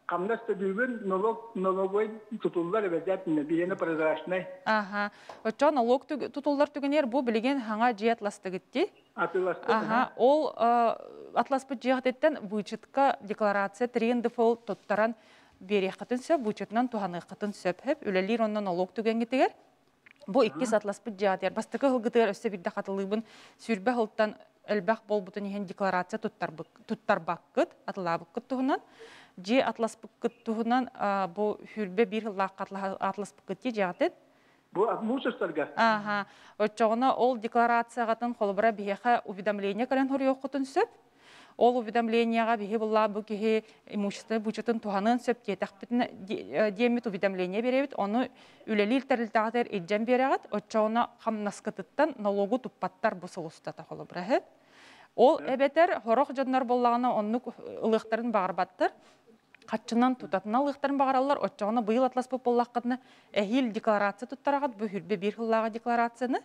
Камнас төдүгөн налог налоговой тутуллар эбезәтне биене прозрачный. Ага. Очо налог тутуллар түгенер бу билеген хаңа жиатластыгытти. Атыласты. Ага, ол атлас бу жиятеттен вычетка декларация тренды фол тоттаран берекатын сөп, вычетнан туханыqатын сөп хеп, үлелер оннан налог түгенгетигер. Бу икки атлас бу жиятер. Бастыкы хылгытыр өсө бирде катылыбын сүрбе хылттан элбах болбутун иһен декларация туттарбаккыт атылабыккыт туһунан же атласпыккыт туһунан бу хүрбе бир хыллаак атласпыккыт же жаатет Бу мусустарга. Ага. Очоғына ол декларацияғатын қолыбыра бихеха уведомление кален хорьоққытын сөп. Ол уведомленияға бихе бұлла бұ кеге имущество бюджетін туғанын сөп кетақпітін демет уведомление беребет. Оны үлелі илтәрілтағатыр иджен берегат. Очоғына қамнаскытыттан налогу туппаттар бұ сұлыстата қолыбыра. Ол әбетер хорақ жоннар боллағына онны ылықтарын бағырбаттыр. Қатчынан тутатына лыхтарын бағаралар, отчағына бұйыл атлас бұп боллаққадына әхил декларация туттарағат, бұ хүрбе бір хыллаға декларацияны.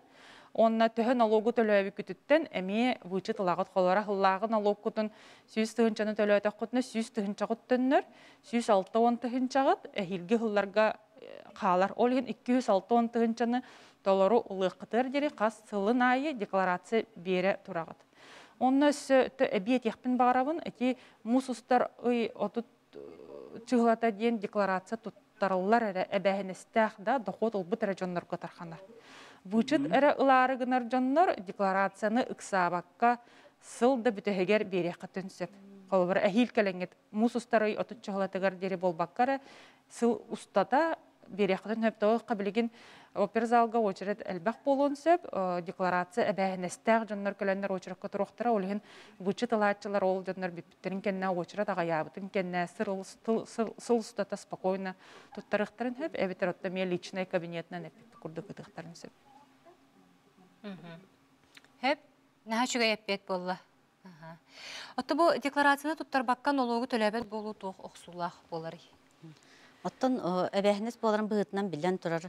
Онна төһө налогу төлөбү күтүттен эми вычыт лагыт холора хыллагы налог кутун сүүс тыгынчаны төлөтөк кутуна сүүс тыгынчагыт төннөр сүүс алты он тыгынчагыт эхилги хылларга хаалар ол ген 206 он тыгынчаны толору улыктыр дери кас сылын айы декларация бере турагыт онна өссө эбиет яхпин эти мусустар ый отут чыгылата диен декларация туттарыллар эре эбэхенестэх да дохот улбут эре жоннор котарханар Вычыт әрі ылары гынар жоннор декларацияны ыксабакка сыл да бүтөһөгер береққа түнсөп. Қолбыр әхил кәләңет мусустары отут чоғлатыгар дери болбаккара сыл устата береққа түнсөп тоғы қабілеген опер залга очерет әлбәқ болуын сөп, декларация әбәһінестәқ жоннор көләннер очерекка туруқтара олығын вычыт ылаатчылар ол жоннор биппиттерин кеннә очерет агаябытын кеннә сыл устата спокойно туттарықтарын хөп, әбетер отта мен личный кабинетнан әппит курдuk ытықтарын сөп. Хеп, наһа чүгә яппет болла. Отто бу декларацияны туттарбакка налогу төлөбөт болуу туох оксулах болар. Оттон эбэхнес боларын быытынан билен турар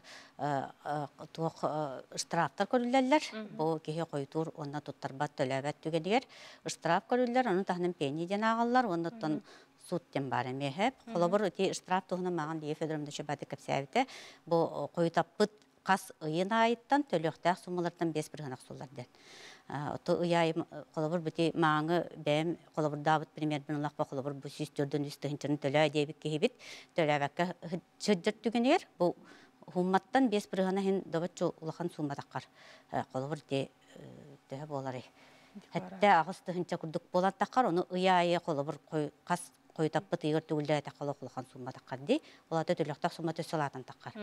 туох штрафтар көрүлләлләр. Бу кеһе койтур онна туттарбат төлөбөт түгедигер. Штраф көрүлләр, аны тахнын пени ден агаллар, оннотон суд тем бар эмехеп. Холобор ти штраф туһна маган дие Федоровна Шабаты кепсәбите. Бу койтаппыт кас ыйын айыттан төлөктәк сумалардан бес бір ғанақ сулардан. Ото ыяй қолабыр бұти маңы бәм қолабыр дабыт пример бір ұлақ ба қолабыр бұ сүйіс түрден үсті хынчарын төлі дейбік кейбіт төлі әбәкка чөджір түгенер бұл хумматтан бес бір ғана хен добат чо улахан суматаққар қолабыр де төһә болары. Хәтта ағысты хынча күрдік болан таққар, оны ыяйы қолабыр қас койтаппы тыйгыр түгүлдэ таққалы құлған сума таққар дей. Олата төлөктақ сума төсөлатын таққар.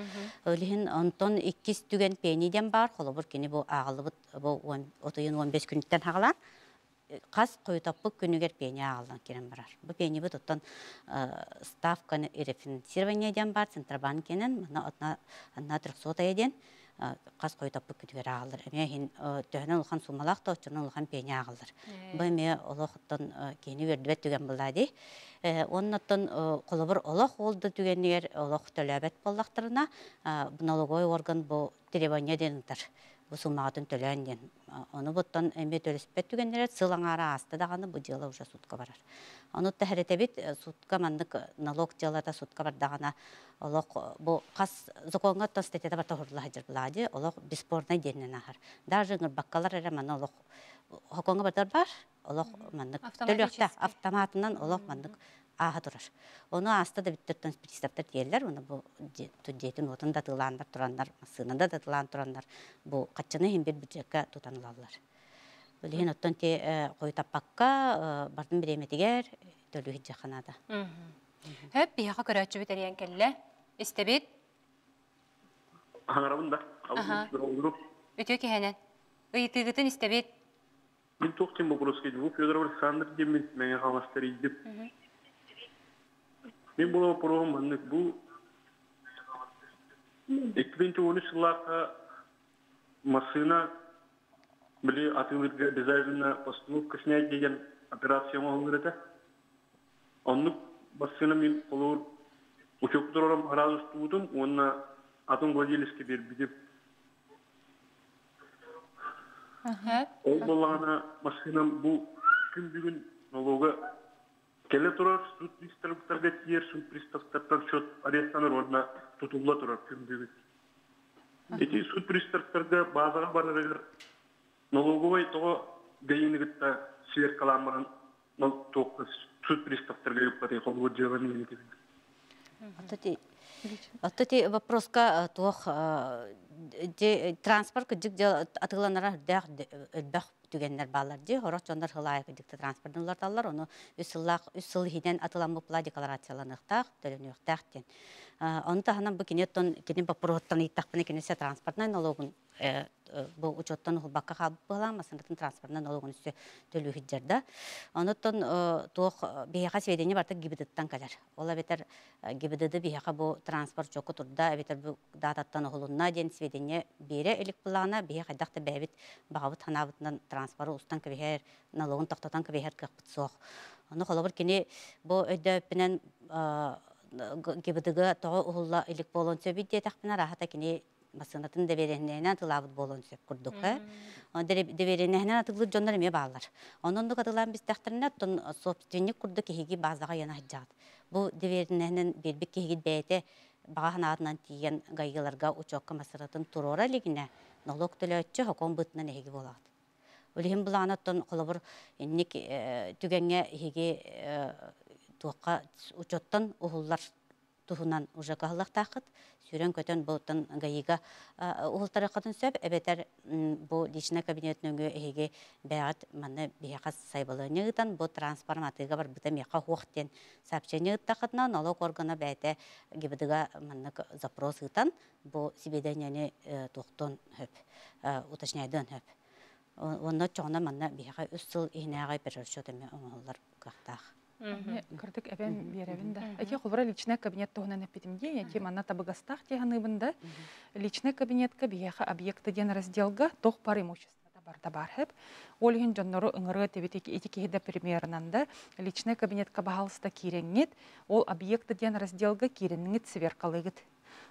Өліхін онтон иккис түген пениден бар, қолы бір кені бұл ағылы бұл отойын 15 күніттен ағылан. Қас койтаппы күнігер пени ағылдан керен барар. Бұл пени бұл оттон ставканы рефинансированияден бар, Центробанкенен, отна 300 еден қас койтаппы күнігер ағылыр. Эме хин ұлған сумалақ та, ұлған пени ағылыр. Бұл эме олықтан кені вердібет түген бұлады. Оннаттан қолыбыр олақ олды түгенер олақ төләбет боллақтарына налоговой орган бұл требования деніңтар. Бұл сумағатын төлән ден. Оны бұттан әме төлеспет түгенер сылаңара асты дағаны бұл жылы уже сутқа барар. Оны тәхіретебет сутқа мандық налог жылата сутқа бардағана олақ бұл қас законға та статьяда барта хұрла хажыр бұлади, олақ беспорный деннен ағар. Даже баққалар әрі маны олақ хоконга бардар бар, олақ мандық төлөкті автоматынан олақ мандық аға тұрар. Оны аста да биттеттен приставтар диерлер, оны бұл түндейтін отын да тыландар тұрандар, сынында да тылан тұрандар, бұл қатчыны хембер бюджетке тұтанылалар. Білген оттан те қой таппаққа бардың біреметігер төлі жақанада. Хөп, бияға көрәтші бит әриян кәлі. Истебет? Аңарабын да. Өтө кехенен. Ыйтығытын истебет? Мен тоқтен бұл құрыс кеді. Бұл Федор Александр демен мәңе қаластар едіп. Мен бұл опырығым маңдық бұл 2013 жылларға машина біле атылырға обязательно постановка снять деген операция мағын көреді. Онны машина мен қолуыр учок тұрарым разы ұстудым, онына атын владелеске бербі деп. Ол болғана машина бұл күн бүгін налога келе тұрар суд приставтарға тиер суд приставтардан счет арестаны орнына тутула тұрар күн бүгін эти суд приставтарга базага барырыгар налоговой того гаинигитта сверкаламаган тоққа суд приставтарга юппаты холгу делами не Оттати оттати вопроска туох де транспорт кыдык атыланара дах элбах түгеннер балар де хорох жондар хылай кыдык транспорттулар таллар оны үсыллак үсыл хиден атылан бупла декларацияланыктак төлөнүктак тен оны таханан бу кинеттон кинин бапуроттан иттакпын кинесе транспортный налогун бу учеттон хулбакка хабып былам масынатын транспортный налогун үстө төлүү хиджарда. Онуттон туох бияка сведения барта гибидыттан калар ола бетер гибидыды бияка бу транспорт жоку турда бетер бу дататтан охулунна ден сведения бере элик булана бияка дахта бэбит багабыт ханабытынан транспорт устан кебехер налогун токтотан кебехер кыппыт соох ону холобур кини бу өйдөпүнен гибидыгы тоҕо ухулла элик болон сөбүт диэтахпына рахата кини басынатын девереннен тылабыт болон сөп курдук э? Девереннен атылы жондар эме баалар. Онун катылан бистахтарына тон собственник курду киһиги базага яна хаджаат бу девереннен бербик киһиги бээте бага ханаатынан тиген гайгыларга учокка масыратын турора лигине налог төлөөччү хокон бытынан эһиги болаат Улихин буланаттан холобур инник түгенге хиги туаққа учоттан ухуллар туһунан уже кахлахтахыт сүрен көтөн болтан гайыга ухултаракатын сөп эбетер бу личный кабинетнөңгө эһиге бәгат манна бияка сайбалыгытан бу трансформатыга бар быта меха хуохтен сообщение тахатна налог органа бәте гибдыга манна запрос ытан бу сведенияны тохтон хөп уточняйдын хөп. Онна чоңна манна бияка үс жыл ихнеагай перерасчет эме оңоллар кахтах Кырдык эбен беребин да. Эти холбара личный кабинет тугунан эпитимге, яки манна табыгастах теганы да. Личный кабинетка бияха объекты ден разделга тох пар имущество барда бар хеп. Олген жоннору ыңыры тебетеки эти кихиде примерынан да личный кабинетка бахалыста киреңет, ол объекты ден разделга киреңет сверкалыгыт.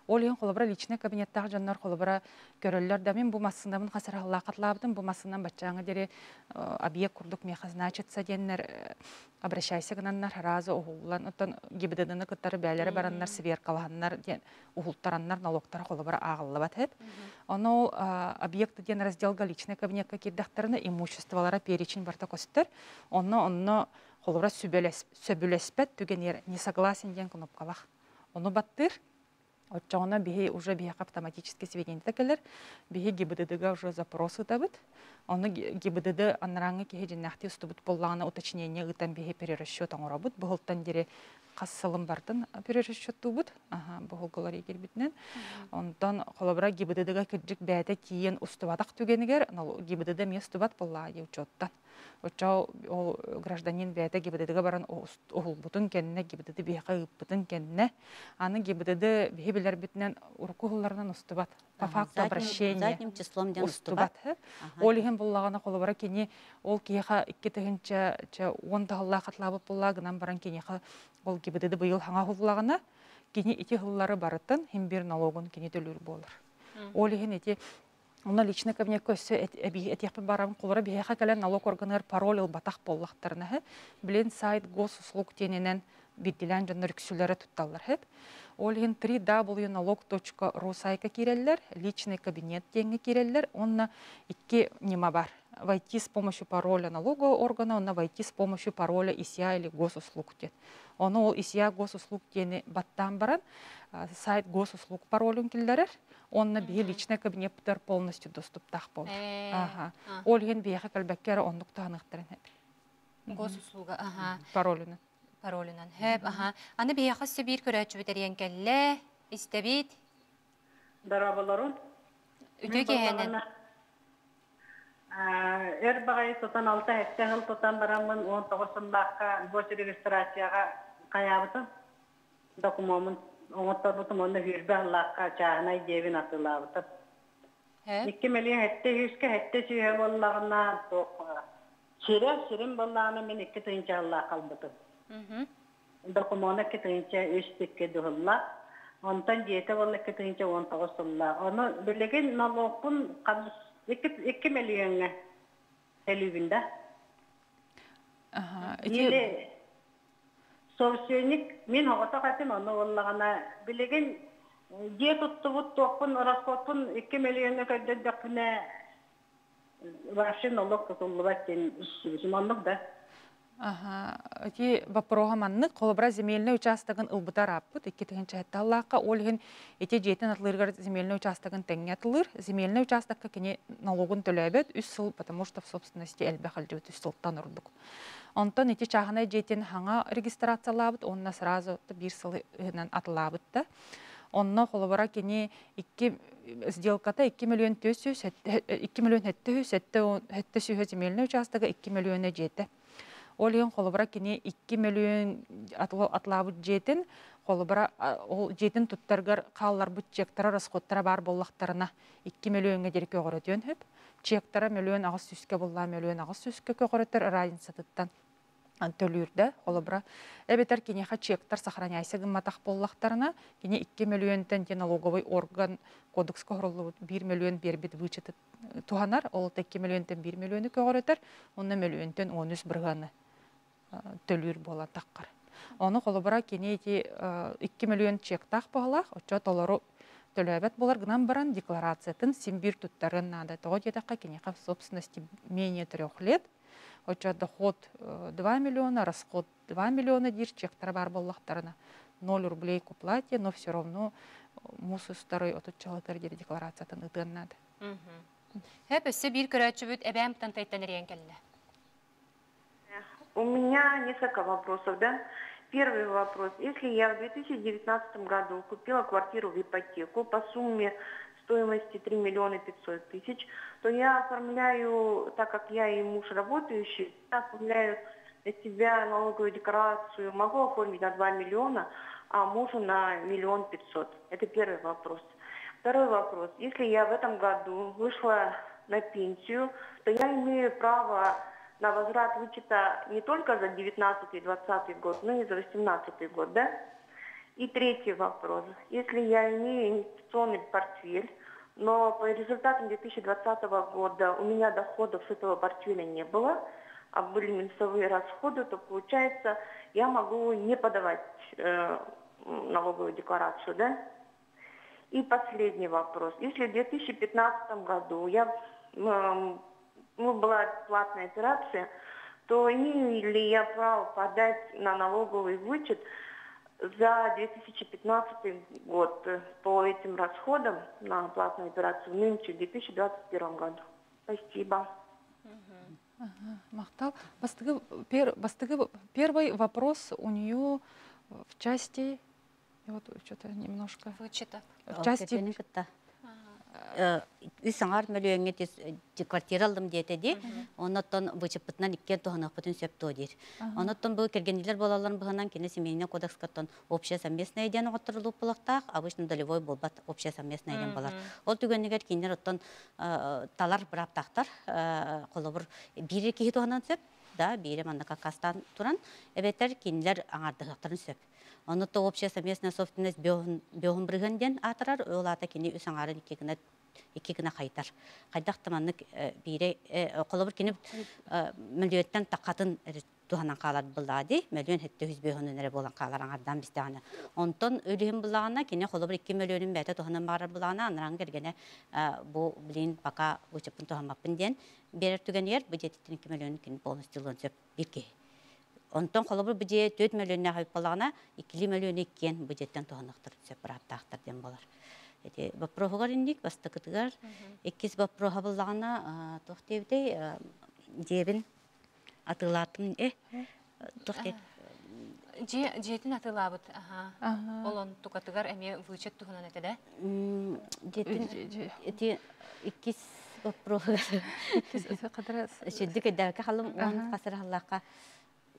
Олеген холобра личный кабинеттағы жаннар холобра көрөллөр да мен бу массындамын хасар халла катлабдым бу массынан бачаңы дере объект курдук меха значится деннер. Обращайся гнаннар разы огулан оттан гибдеданы кыттары бәлері бараннар сверкаланнар ден ухултараннар налогтар холобра агыллабат хеп оно объект ден разделга личный кабинетка кирдахтарына имуществолара перечень барта көстөр онно онно холобра сөбүлеспет түген не согласен ден кнопкалах. Ону баттыр Отчоғына бихи уже бихи автоматически сведения келер, бихи ГИБДДга уже запросы табыт. Оны ГИБДД анраңы кихи жиннахти устубут боллағына уточнение гытан бихи перерасчет аңырабыт. Бұғылтан дере қассылым бартын перерасчет тубыт. Ага, бұғылғылар егер бітінен. Онтан қолабыра ГИБДДга кірджік бәді кейін устубатақ түгенігер, ГИБДД мен устубат боллағы учеттан. Очау ол гражданин бәйті гибдедігі баран оғылбутын кәніне, гибдеді бейқа ұппытын кәніне. Аны гибдеді бейі білер бітінен ұрқығыларынан ұстыбат. По факту обращения ұстыбат. Ол еген боллағана қолы бара кене ол кейха икке тігінші он тағылла қатлабы боллағынан баран кенеха ол гибдеді бұйыл хаңа құллағана кене ити ғыллары барытын хем бір налогын кене төлір болыр. Ол еген ете Уна личный кабинет көсө этияпы барам кулара бияха кален налог органыр пароль ыл батах боллахтарына билен сайт госуслуг тененен бидилен жоннор күсүлөрө тутталлар хеп. Ол ен www.nalog.ru сайка киреллер, личный кабинет теңге киреллер, онна икки нема бар. Войти с помощью пароля налогового органа, онна войти с помощью пароля ИСИА или госуслуг. Оны ол ИСИА госуслуг тени баттан баран, сайт госуслуг паролын киллерер, онна бие личный кабинеттер полностью доступтах бол. Ага. Ол ен бияха калбеккер оннук таныктырын хеп. Госуслуга, ага. Паролины. Паролинан хеп, ага. Аны бияха сөбир көрәчү битерен келле, истебит. Дарабаларым. Үтө кеһенен. Эр багай тотан алта хәттә хыл тотан барамын 19 бакка гос регистрацияга каябытым. Документын оңоттор бутум онда хүрбе аллакка чаана дебин атылабытым. Икки миллион хәттә хүскә хәттә сүйе Сире мен тыйынча үч тикке духулла. Онтан болла икки тыйынча 19 сулла. Оны Telübünde. Ага, ити Или собственник мен хоғыта қатым оны оллағана білеген де тұттыбыт тоқпын расходпын 2 миллионы көдді дақына вообще налог тұтылыбат ден жұманлық да. Ити бапрога манны колобра земельный участогын ылбытар аппыт, икки тыгынча хетта аллааққа олген ити жетен атлыргар земельный участогын теңе атылыр, земельный участокка налогын төлөбөт үс сыл, потому что в собственности элбе халжыбыт үс сылтан урдук. Регистрациялабыт, онна сразу бир сыл ыһынан атылабыт да. Онна холобара кене 2 сделката 2 миллион төсү, 2 миллион хетте хетте сүйө земельный участогы 2 миллионы жети. Ол ен холобара кене 2 миллион атлабыт жетін, холобара ол жетін туттаргар қаллар бұт чектара расходтара бар боллақтарына 2 миллионға дерке оғырытын хөп. Чектара миллион ағыз сүске болла миллион ағыз сүске көғырытыр райын сатыттан төлүрдө холобра эбетер кинеха чектар сохраняйся гымматах боллахтарына кине 2 миллионтен те налоговый орган кодекс королу 1 миллион бербит вычет туханар ол 2 миллионтен 1 миллионы көгөрөтөр онна миллионтен 13 бырганы төлүр бола таккар оны холобра кине эти 2 миллион чектах болах очо толору төлөбөт болар. Гынан баран декларациятын симбир туттарын нада. Того детака кинеха в собственности менее трех лет. Оча доход 2 миллиона, расход 2 миллиона дир, чектар бар боллақтарына 0 рублей к но все равно мусу старый отут чалатар дери декларациятын ытыннады. Хэп өссө бир көрөчүбүт эбэм тантайттан эрен келле. У меня несколько вопросов, да? Первый вопрос. Если я в 2019 году купила квартиру в ипотеку по сумме стоимости 3 миллиона 500 тысяч, то я оформляю, так как я и муж работающий, я оформляю для себя налоговую декларацию, могу оформить на 2 миллиона, а мужу на миллион пятьсот. Это первый вопрос. Второй вопрос. Если я в этом году вышла на пенсию, то я имею право на возврат вычета не только за 19 и 20 год, но и за 18 год, да? И третий вопрос. Если я имею инвестиционный портфель, но по результатам 2020 года у меня доходов с этого портфеля не было, а были минусовые расходы, то получается я могу не подавать э, налоговую декларацию, да? И последний вопрос. Если в 2015 году я, э, ну, была платная операция, то имею ли я право подать на налоговый вычет за 2015 год по этим расходам на платную операцию нынче в 2021 году. Спасибо. Пер, бастығы, первый вопрос у нее в части, я вот что-то немножко, Вычетап. в части, үс аңар мөлөңе квартира алдым диете ди. Онотон вычыпытынан иккен туханах бүтүн сөп тодир онотон бу кергенилер болаларын быһынан кине семейный кодекс каттан общее совместное ден оттырылып булактак обычно долевой болбат общее совместное ден болар. Ол түгеннигер кинер оттон талар быраптактар колобур бири кихи туханан сөп да бири маннака кастан туран. Эбетер кинилер аңардыгактарын сөп. Оны то общая совместная собственность беғын біргенден атырар, ол ата кені үс аңарын икки гына қайтар. Қайдақ таманнык бире қолы бір кені мүліеттен тақатын туханан қалар бұлады, миллион хетті хүз беғын өнері болан қалар аңардан бізде аны. Онтон өлігін бұлағына, кені қолы бір 2 миллионын бәті туханан барар бұлағына, аныран кергені бұл білейін бақа өчіпін туханмаппын ден, берер түген ер, бұл жететтен 2 миллионын кені лонсеп бірге. Онтон холобу бije 4 миллионна хайп балана 2 миллион еккен бюджеттен тоғанақтыр сепараттақтыр дем болар. Эти вопросугар индик бастыкытыгар эккис вопроса буллагана тохтебде дебин атылатын э тохтеп Же жетин атылабыт. Аха. Олон тукатыгар эме вычет тухунан этеле. жетин эти эккис вопросугар шеддик эдәке халым он касыр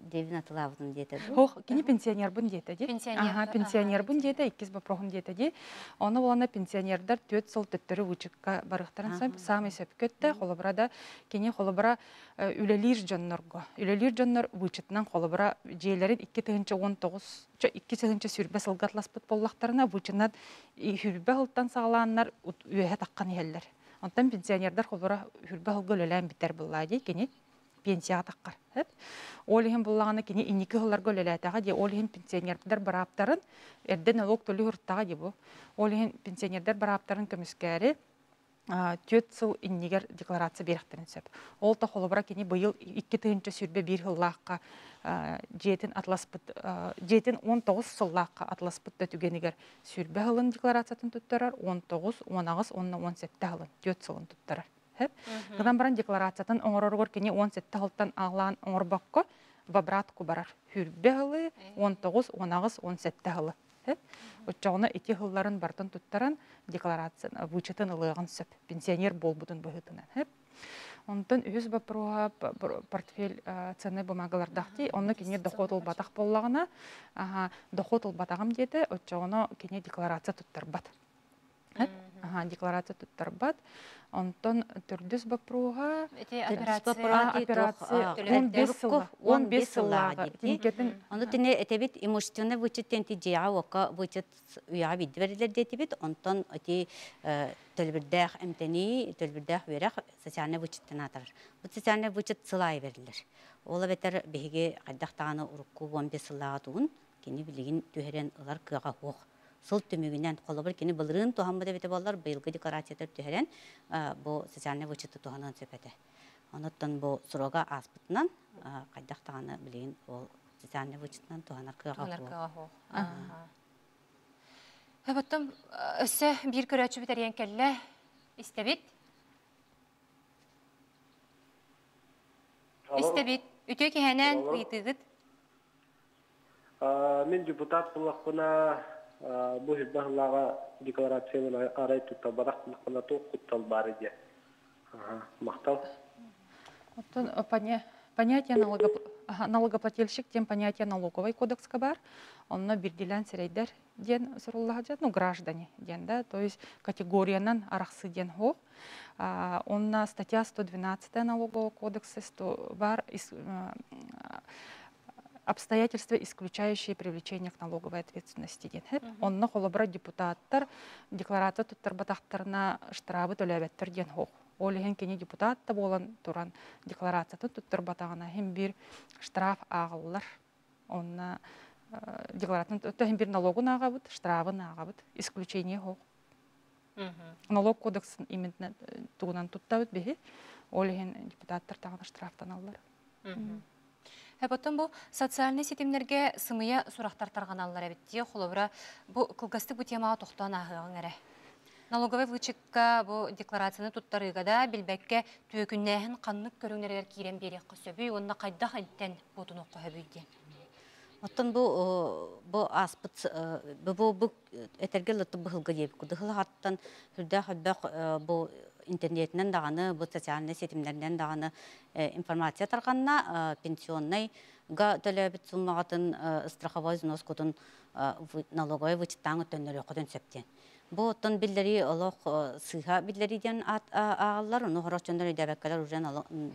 Девин атылабытын дете. Хох, кини пенсионер бун дете ди. Пенсионер, Ага, пенсионер бун дете, иккис бапрохун дете ди. Оны болана пенсионердар төт сол төттөрү вычыкка барыктарын сам самый сөпкөтте холобрада кини холобра үлелир жоннорго. Үлелир жоннор вычытынан холобра жейлерин 2 тыгынча 19 чо 2 тыгынча сүрбе сылгатласпыт боллактарына вычынат хүрбе хылтан сагалааннар үөһэ таккан иһеллер. Онтан пенсионердар холобра хүрбе хылгы өлелән битер булла ди кини пенсияға таққар. Хеп. Ол ихин буллаганы кини инники хыллар гөлеләтәгә ди ол ихин пенсионердар бараптарын эрдә налог төлү хурттага ди бу. Ол ихин пенсионердар бараптарын көмүскәре төт сыл иннигер декларация беректерин сөп. Ол та холобра кини быйыл 2 тыгынча сүрбе бир хыллакка жетин атласпыт жетин 19 сыллакка атласпыт сүрбе хылын декларациятын туттарар 19 19 17 хылын төт сылын туттарар. Хеп. Гыдан баран декларациятын оңороргор кини 17 хылтан аглан оңорбакко в обратку барар. Хүрбе хылы 19 19 17 хылы. Хеп. Учоғына ити хылларын бартын туттаран декларация вычетін ылығын сөп. Пенсионер болбудын бұхытынан. Хеп. Онтон бапроға портфель цены бумагалардахти, онны кене доход ул боллағына, доход ул декларация туттарбат. Ага, декларация туттарбат. Онтон түрдүс бапроға Эти операция операция 15 сылға. 15 сылға. Тинкетін Онда тине этебит имущественный вычет тенти жия ока вычет уя бит берилер детибит онтон эти төлбүрдэх эмтени төлбүрдэх верах социальный вычеттен атар. Бу социальный вычет сылай берилер. Ола бетер биһиге кайдах таганы урукку 15 сыллага туун кини билигин түһерен ылар кыга хук. Сыл түмүгүнен колобыр кини былырын тухамбы деп баллар быйылгы декларациятар түһерен бу социальный вычетты туханан сөпете. Оноттон бу сурога аспытынан кайдах таганы билигин ол социальный вычетнан туханар кыга хук. Эботтом өссө бир көрөчү битерген келле истебит. Истебит. Үтө киһенен ыйтыгыт. Мен депутат буллақпына бу хиббахлага декларацияны арай тутта барак буллақпына тоқуттал бар иде. Поня- понятие налогоплательщик тем понятие налоговый кодекска бар. Онно бирдилен серейдер ден суруллаха жат, ну граждане ден, да, то есть категориянан арақсы ден хо. Онна статья 112 налогового кодекса сто- бар ис- э, обстоятельства, исключающие привлечение к налоговой ответственности. ден. Онно холобра депутаттар декларация туттар батақтарына штрафы төлөбеттер ден. Ол ихен кені депутат та болан туран декларациятын туттар батағына хем бир штраф ағылар. Онна э, декларатын хем бир налогын ағабыт, штрафын ағабыт. Исключение хо. Налог кодексын именно э, тугунан туттабыт бехи. Ол депутаттар тағына штрафтан алылар. Эботтон бу социальный сетимнерге сымыя сурахтар тарганаллар эбитти холобра бу кылгастык бу темага токтон ахыгың эре. Налоговый вычетка бу декларацияны туттарыгада билбекке түөкүннэхин каннык көрүңнерер кирен берек көсөбүй, онна кайда ханттен бутун окко хөбүйден. Оттон бу э, бу аспыт э, бу бу этерге лытты быхылга диеп кудыхыл хаттан хәббәк бу интернетнен даганы бу социальный сетимнәрдән даганы э, информация тарганна пенсионный га төлөбит суммагатын э, страховой взнос кутун э, вы- налоговый вычеттан өтөннөр окотон сөптен. Бу оттон биллери олох э, сыха биллери ден ааллар, уну хорочондор идебеккелер уже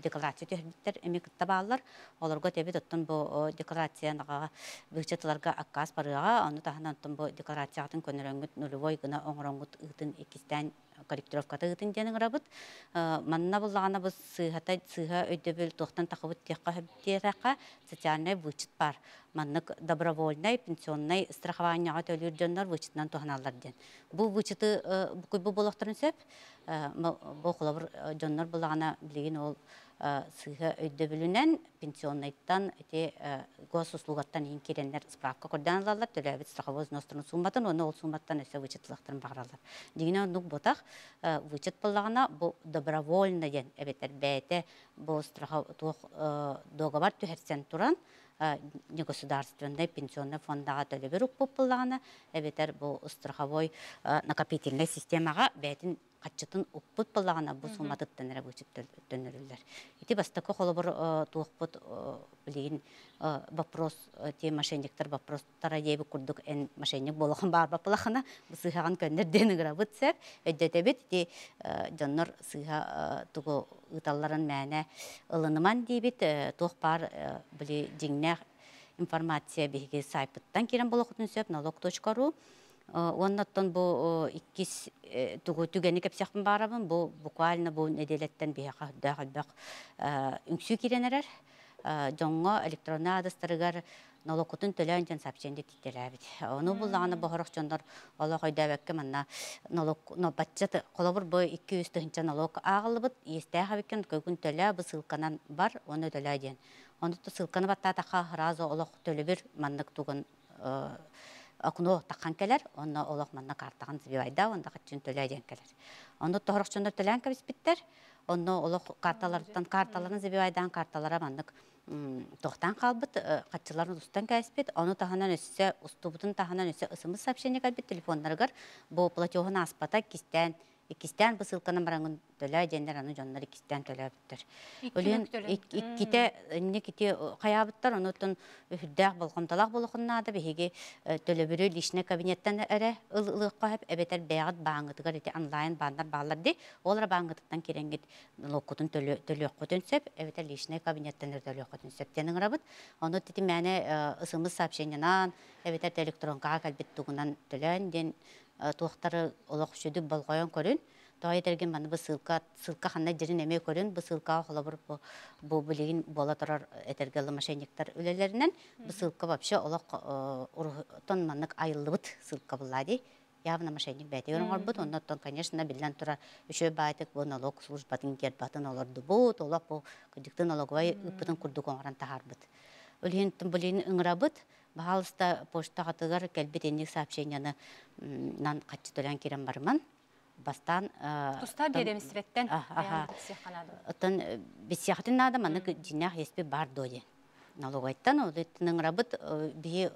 декларация төһбиттер эми кытта баалар. Олорго тебит оттон бу э, декларациянага бюджетларга аккас барыга, аны таханан оттон бу декларациятын көнөрөңгүт нулевой гына оңороңгут ытын экистен корректировката ытын денең рабыт. Манна буллагана бу текка хөбтиэрэка социальный вычет бар. Маннык добровольный пенсионный страхованияга төлүр вычетнан туханалар ден. Сөп ол сыха өйдөбүлүнен пенсионныйттан эти госуслугаттан ин киреннер справка көрдөн алалар төлөбүт страховой взносторун сумматын оны ол сумматтан өсө вычетлыктарын багыралар. Дигине нук ботак вычет буллагана бу добровольно ден эбетер бәте бу страхов тух договор түһәрсен туран э, негосударственный пенсионный фондага төлөбөр укпуп буллагана эбетер бу страховой э, накопительный системага бәтин каччытын укпут буллагана бу сумматы тенере вычет төнөрүлөр. Ити бастакы холобор туукпут билигин э, вопрос э, те мошенниктер вопрос тара деби курдук эн мошенник болгон бар бапылахана бу сыхаган көннер денигра бутсеп өддөтөбүт ти жоннор сыха тугу ыталларын мәне ылыныман дейбит туох бар э, жиңнэх информация биһиги сайпыттан кирен болохутун сөп налог.ру Оннаттан бу иккис тугу түгени кепсяхпын барабын бу буквально бу неделеттен бияка дагылбак үңсү киренерер. Жоңго электронный адрестарыгар налокутун төлөөн жан сообщение титтелебит. Ону буллагана бохорох жондор олох ойдабекке манна налог но батчат колобур бу 200 тыгынча налог агылыбыт истэ хабикен көкүн төлө бу сылканан бар оны төлөө ден. Ону сылканы баттата разы олох төлөбүр маннык тугун окуно таккан келер, онна олох манна картаган збивайда, онда качын төлөй ден келер. Онда тохорокчондор төлөөн кебиспиттер, онно олох карталардан карталарын збивайдан карталара маннык тохтан калбыт, качыларын устан кәспет, оны таханан өссе, устубутун таханан өссе, ысымыз сообщение калбыт телефондаргар, бу платежын аспата кистен, икистен бу сылканын бараңын төлөй дендер аны жоннор икистен төлөбүттер. Өлен икките инне ките каябыттар, онутун үһүддәк болгомталак болохуннаада биһиги төлөбүрү личный кабинеттен эре ылык кайып эбетер бягат бааңытыгар ити онлайн бандар баалар ди. Олар бааңытыктан киренгит локутун төлөккөтүн сөп, эбетер личный кабинеттен төлөккөтүн сөп тенин рабыт. Оны тити мәне ысымыз сообщениянан, эбетер электронка калбит тугунан төлөн ден туохтары олох шүдүк болгойон көрүн. Той терген маны бу сылка сылка ханна жерин эме көрүн, бу сылка холобур бу бу билигин бола турар этергеле мошенниктер үлелеринен бу сылка вообще олох тон маннык айылыбыт сылка буллади. Явно мошенник бәте өрін орбут, оннаттан, конечно, билен тура үшө байтык бу налог службатын кер батын олорду бут, олақ бу күдікті налоговай үппытын курдук оңаран тахарбыт. Өлген тымбылин ыңырабыт, Бахалыста почта қатыгар кәлбет енник сообщенияны нан қатчы төлән керен барман. Бастан... Туста дедем светтен. Отын бесияхатын нада маны жинах еспе бар доде. Налогайттан, олеттінің рабыт бейі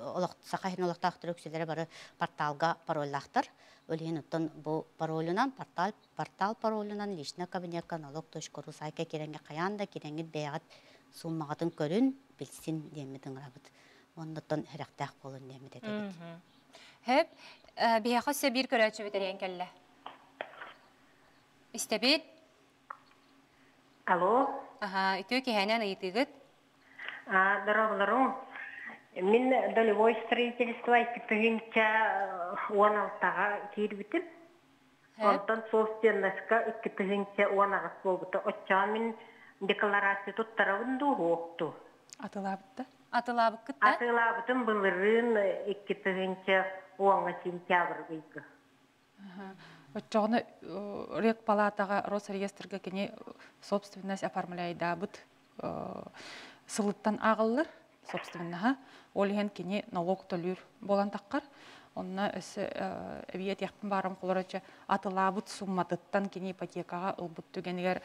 сақайын олықтақтыр өкселері бары порталға пароллақтыр. Өлген ұттын бұл паролынан, портал, портал паролынан личный кабинетка налог точкору сайка керенге қаянда керенге бейғат суммағатын көрін білсін деметін рабыт. Оннотон болун немет этебит. Хеп, бияха битерен келле. Истебит? Алло. Ага, итөө киханан ыйтыгыт. А, здорово, Мен долевой строительство иккитыгинча он алтага кирбитим. Онтон собственностька иккитыгинча он агас болбута. Очча мен декларация? Атылабыккыт да? Атылабытын былырын иккитыгинча оңа сентябрь бейгі. Отчоғыны рек палатаға Росреестрге кене собственность оформляйдабыт сылыттан ағылыр, собственнаға. Ол ен кене налог төлүр болан таққар. Онна өсі әбиет яқпын барым қолырача атылабыт сумматыттан кене ипотекаға ылбыт түгенігер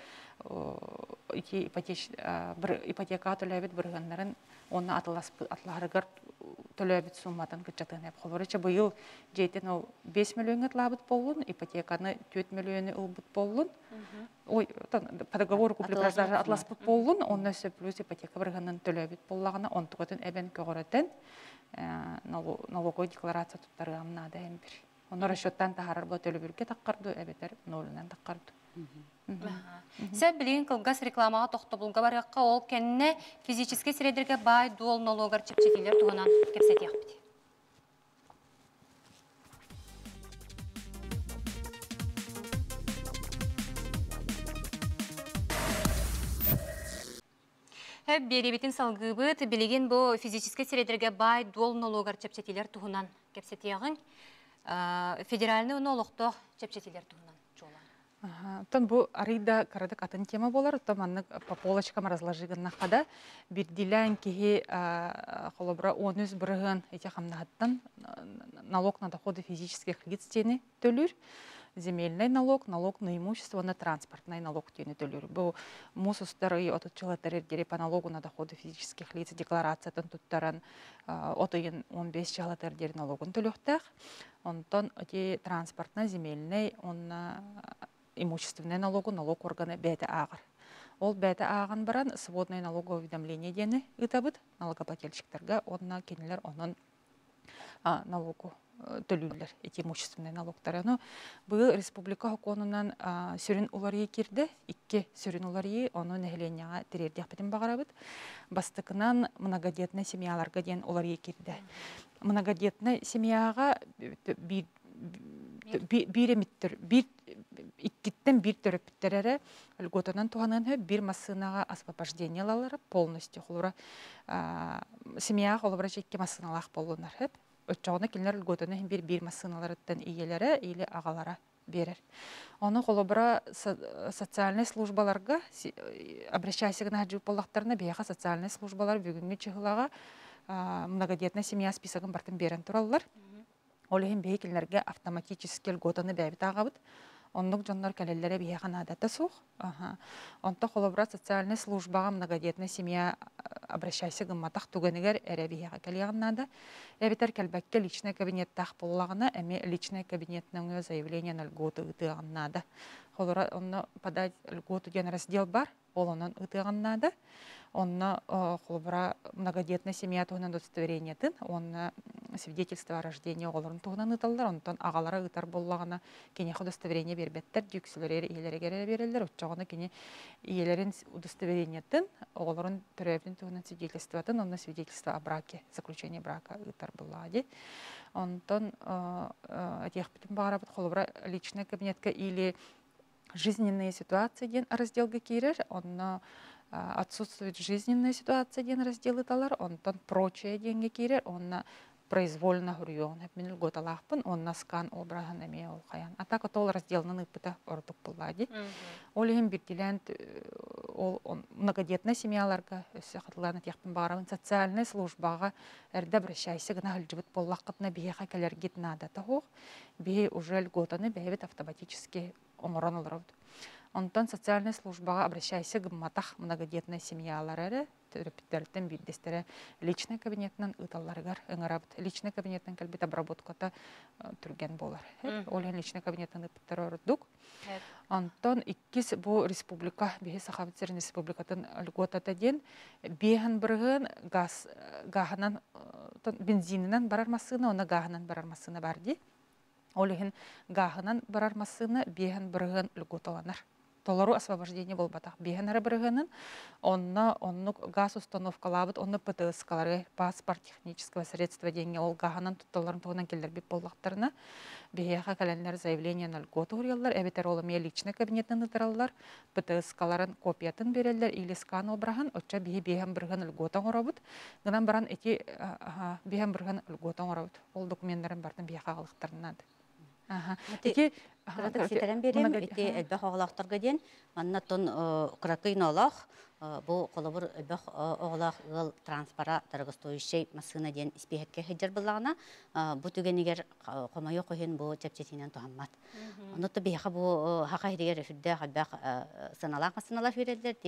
ипотека төләбіт біргенлерін онна атларыгар төлөбүт сумматан кычатын эп холорыча быйыл жейтен ол 5 миллион атлабыт болун ипотеканы 4 миллионы ылбыт болун ой по договору купли продажа атласпыт болун онна өсө плюс ипотека бирганын төлөбүт боллагана онтугатын эбен көгөрөтен налоговой декларация туттарыгамна да эмбир ону расчеттан тахарар бо төлөбүрге таккарды эбетер нолунан таккарды Сәп білген кылгас рекламаға тоқты бұлға бараққа ол кәнне физический средерге бай дуол налогар чепчекелер туғынан кепсет яқпыды. Беребетін салгыбыт білеген бұл физический средерге бай дуол налогар чепчекелер туғынан кепсет яғын федеральный налогто чепчекелер туғынан. Тон бу арыйда карадык атын тема болар, то маннык по полочкам разложигын нахада бирдилән кихи холобра онүз бырыгын эти хамнахаттан налог на доходы физических лиц тени төлүр земельный налог, налог на имущество, на транспортный налог мусустар и от чылатар по налогу на доходы физических лиц декларациятан туттаран отойын 15 чалатар дери налогун төлөктах. Онтон транспортный, земельный, он имущественный налогу налог органы бәті ағыр. Ол бәті ағын баран сводный налоговое уведомление дені ытабыт налогоплательщиктерге онна кенелер онын налогу төлүлер эти имущественный налогтар. Ну, бұл республика хоконунан сүрін уларыйы кирді, икки сүрін уларыйы оны нәхіленяға тирердек бітін бағарабыт. Бастықынан многодетный семьяларға ден уларыйы кирді. Многодетный семьяға би- бир эмиттер бир иккиттен бир төрөпүттерере льготанан туханын хө бир массынага освобождение алалар полностью холура семья холура жекке массыналах болунар өччогуна килнер льготаны бир бир массыналарыттан иелере или агалара берер. Оны холобра социальный службаларга си- э, обращайся гына жып боллактарына бияха социальный службалар бүгүнгү чыгылага многодетная семья списогын бартын берен тураллар Олеген бейкелерге автоматически льготаны бәбит ағабыт. Оннук жоннор кәлелләре бияхан адата сух. Онта холобра социальная службаға многодетная семья а, обращайся гымматах тугенегер эре бияға кәлияғаннада. Эбитер кәлбәкке личный кабинеттах боллағына, әме личный кабинетнің заявление на льготы ытығаннада. Холора онны подать льготу ден раздел бар, ол онын ытығаннада. Онна холобра многодетная семья тугынан удостоверение тын, онна свидетельство о рождении оголорун тугынан ыталлар, онтон агалара ытар боллагана. Кенех удостоверение бербеттер, дюксүлөр иелерге берелер, уччогона кене иелерин удостоверение тын, оголорун төрөбүн тугынан свидетельство тын, онна свидетельство о браке, заключение брака ытар боллади. Онтон холобра личный кабинетка или жизненные ситуации ден разделга кирер, а, отсутствует жизненная ситуация ден разделы талар, онтон прочее деньги кирер, онна произвольно мен год алахпын, онна скан обраган эме ол хаян. А так ол разделнын ыпыта ордук буллади. Олеген биртилен ол он- многодетная семьяларга өссө хатыланы тяхпын барабын социальная службага эрде обращайся гына хылжыбыт боллаккытна бияха келергит надо тахох бие уже льготаны бэбит автоматически оңорон олорабыт. Онтон социальная службага обращайся гымматах многодетная семьялар эре төрөпүттерден биддестере личный кабинетнен ыталларыгар ыңырабыт. Личный кабинеттен келбит обработката түрген болар. Олен личный кабинеттен ыпыттар ордук. Антон иккис бу республика бихи сахабитсерин республикатын льготата ден бехан быргын газ гаханан э, бензининен барар массына оны гаханан барар массына барди. Олеген гаханан барар массына бехан быргын льготаланар. Толару освобождение болбатах. Беханары быргынын онна оннук газ установкалабыт, онны ПТС-калары паспорт технического средства деньги ол гаханан тутталарын тугунан келдер бип боллактарына бияха календар заявление на льготу урьяллар, эбетер ол эме личный кабинетин ытыраллар, ПТС-каларын копиятын береллер, или скан обрахан, отча бихи бихан быргын льготан оробут, гынан баран эти бихан быргын льготан оробут. Ол документтарын бартын бияха алыктарынады. Кыратык ситерен берем, ити элбэх ден, манна тон олақ, элбэх транспара ден испехетке хеджер бұлағына, түгенігер қомайы қойын хақа сыналақ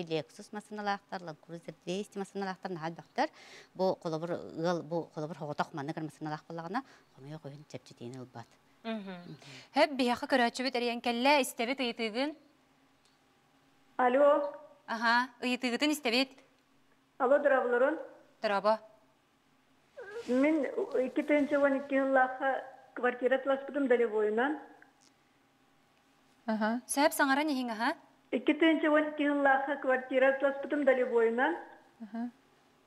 Lexus массыналақтар, Land Cruiser 200 массыналақтар халбақтар, бу колобур ыл бу колобур хоғытақ манныгар массыналақ бұлағына қомайы қойын чепчетинен ылбат. Хэп бияха көрәчүбит эриян кэллэ истебит ыйытыгын. Алло, Ага, ыйытыгытын истебит. алло, дырабылырын. Тараба. Мен 2012 жыллаха квартира тыласпытым долевойынан. Ага. Сэп саңара нехин аха? 2012 жыллаха квартира тыласпытым долевойынан. Ага.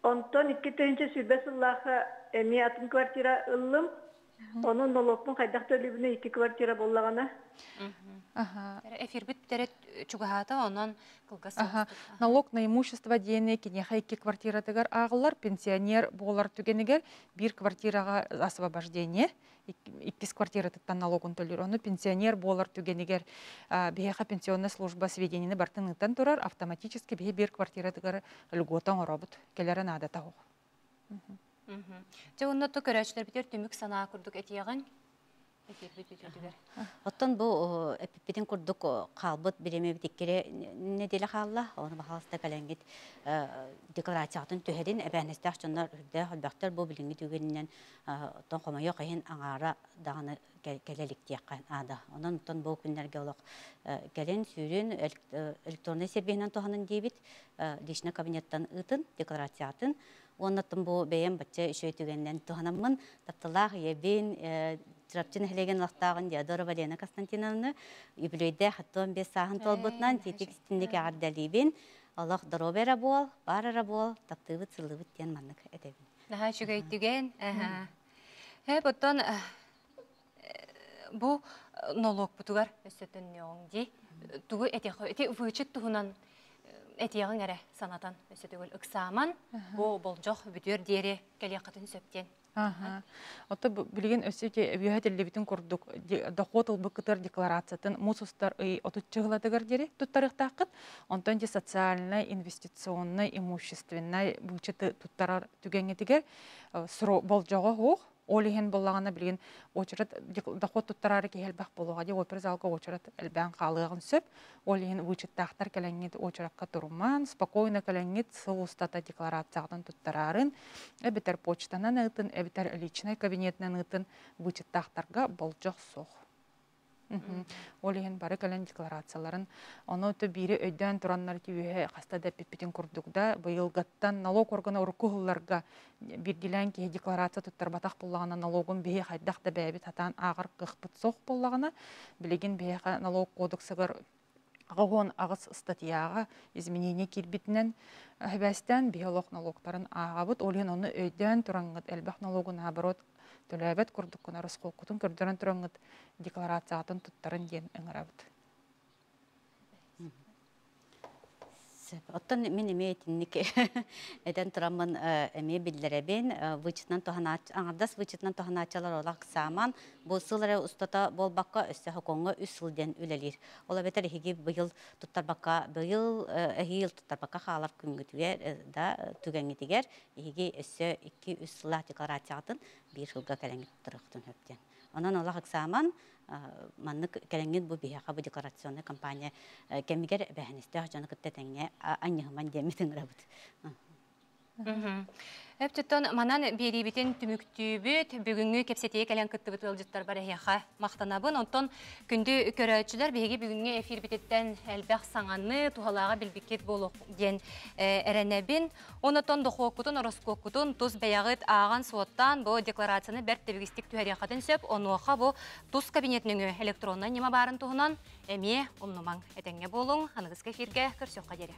Онтон 2000 сүрбе жыллаха эми атын квартира ыллым. Onun налогпун кайдак төлүбүнө iki квартира боллагана. Ага. Эфир бит терет чугахата онон кылгас. Ага. Налог на имущество дене кинеха икки квартира тегер агылар, пенсионер болар түгенегер бир квартирага освобождение, ик- иккис квартира тыттан налогун төлөр. Оны пенсионер болар түгенегер бияха пенсионная служба сведенияны бартыныттан турар, автоматически бие бир квартира тегер льготан оробут. Келері нада тауқ. Же битер түмүк санаа курдук этиягын. Эфир бит үтүдүгөр. Оттон бу эпиппитин курдук калбыт биреме битиккере неделе халла, оны бахалыста каленгит декларациятын төһедин эбәнестәх чоннар үрдә халбактар бу билинги түгеннән оттон комайо кайын аңара даганы келелик тияккан ада. Онон оттон бу күннәргә олак келен сүрүн электронный сервиһинен тоханын дебит личный кабинеттан ытын декларациятын Оннаттын бу бәйем бачча үшөй түгеннен туханаммын тапталах ебин Трапчин хелеген лахтагын Диадора Валена Константиновна юбилейде хаттон бес сахын толбутнан тетик стиндеге ардалибин Аллах бол, барара бол, таптыбыт сылыбыт тен маннык этебин. Наха чугай түген. Аха. Хэп оттон бу э, налог бутугар өссөтөн нёңди. Тугу эти эти тугунан этиягын эре санатан өссөтөгөл ыксаман бу болжох бүтөр диери келиякатын сөптен. Ота билген өсөте биһәтелле битен курдук доход ул быкытыр декларациятын мусустар ый отуччыгыладыгар дери туттарыктакыт. Онтон же социальный, инвестиционный, имущественный бучыты туттарар түгәңетигер сро болжого хух. Олиһен боллагана билген очрат доход туттарары кехелбах болуга де опер залга очрат элбән халыгын сөп. Олиһен бучыттактар келеңет очракка турман, спокойно келеңет сылустата декларациятын туттарарын эбитер почтанан ытын, эбитер личный кабинетнан ытын бучыттактарга болжох сох. Ол иһин бары кэлэн декларацияларын ону өтө бири өйдөн тураннар кибиһе хаста да пиппитин курдугда быйылгаттан налог органа уркуһулларга бирдилэн киһи декларация туттарбатах буллагана налогун биһи хайдах да бэбит хатан агар кыхпыт сох буллагана. Билигин биһи налог кодексыгар Агон агыс статьяга изменение кирбитинен хэбәстән биолог налогтарын агабыт олен оны өйдән турангыт элбах налогын наоборот төлөбөт курдуккуна росколкутун көрдөрөн тураңыт декларациятын туттарын диен ыңырабыт Оттон мен эме этинник эден турамын эме биллеребин вычытнан тоханач аңардас вычытнан тоханачалар олак саман бу сылары устата болбакка өссө хоконго үс сылден үлелир. Ола бетер хиги быйыл туттарбакка быйыл эхил туттарбакка халар күнгүтүгер да түгәңитигер хиги өссө 2-3 сыла декларациятын бир хөптен. Онан олак саман маннык кэлэнгин бу биһаха бу декорационный компания кемигер бэхэнисте хажаны кытта теңе аньяхман демитин рабыт Эптеттон манан берибитин түмүктүүбүт бүгүнгү кепсетие кэлен кыттыбыт ылжыттар бар эхяха мактанабын. Онтон күндү көрөөчүлөр биһиги бүгүнгү эфир битеттен элбэх саңанны тухалаага билбикет болук ден эренебин. Онотон дохокутун ороскокутун туз баягыт ааган суоттан бу декларацияны берт тебигистик түһәрияхатын сөп онуаха бу туз кабинетнүңү электронный нема барын туһунан эме умнумаң этеңге болуң. Аныгыз эфирге көрсөкка дере.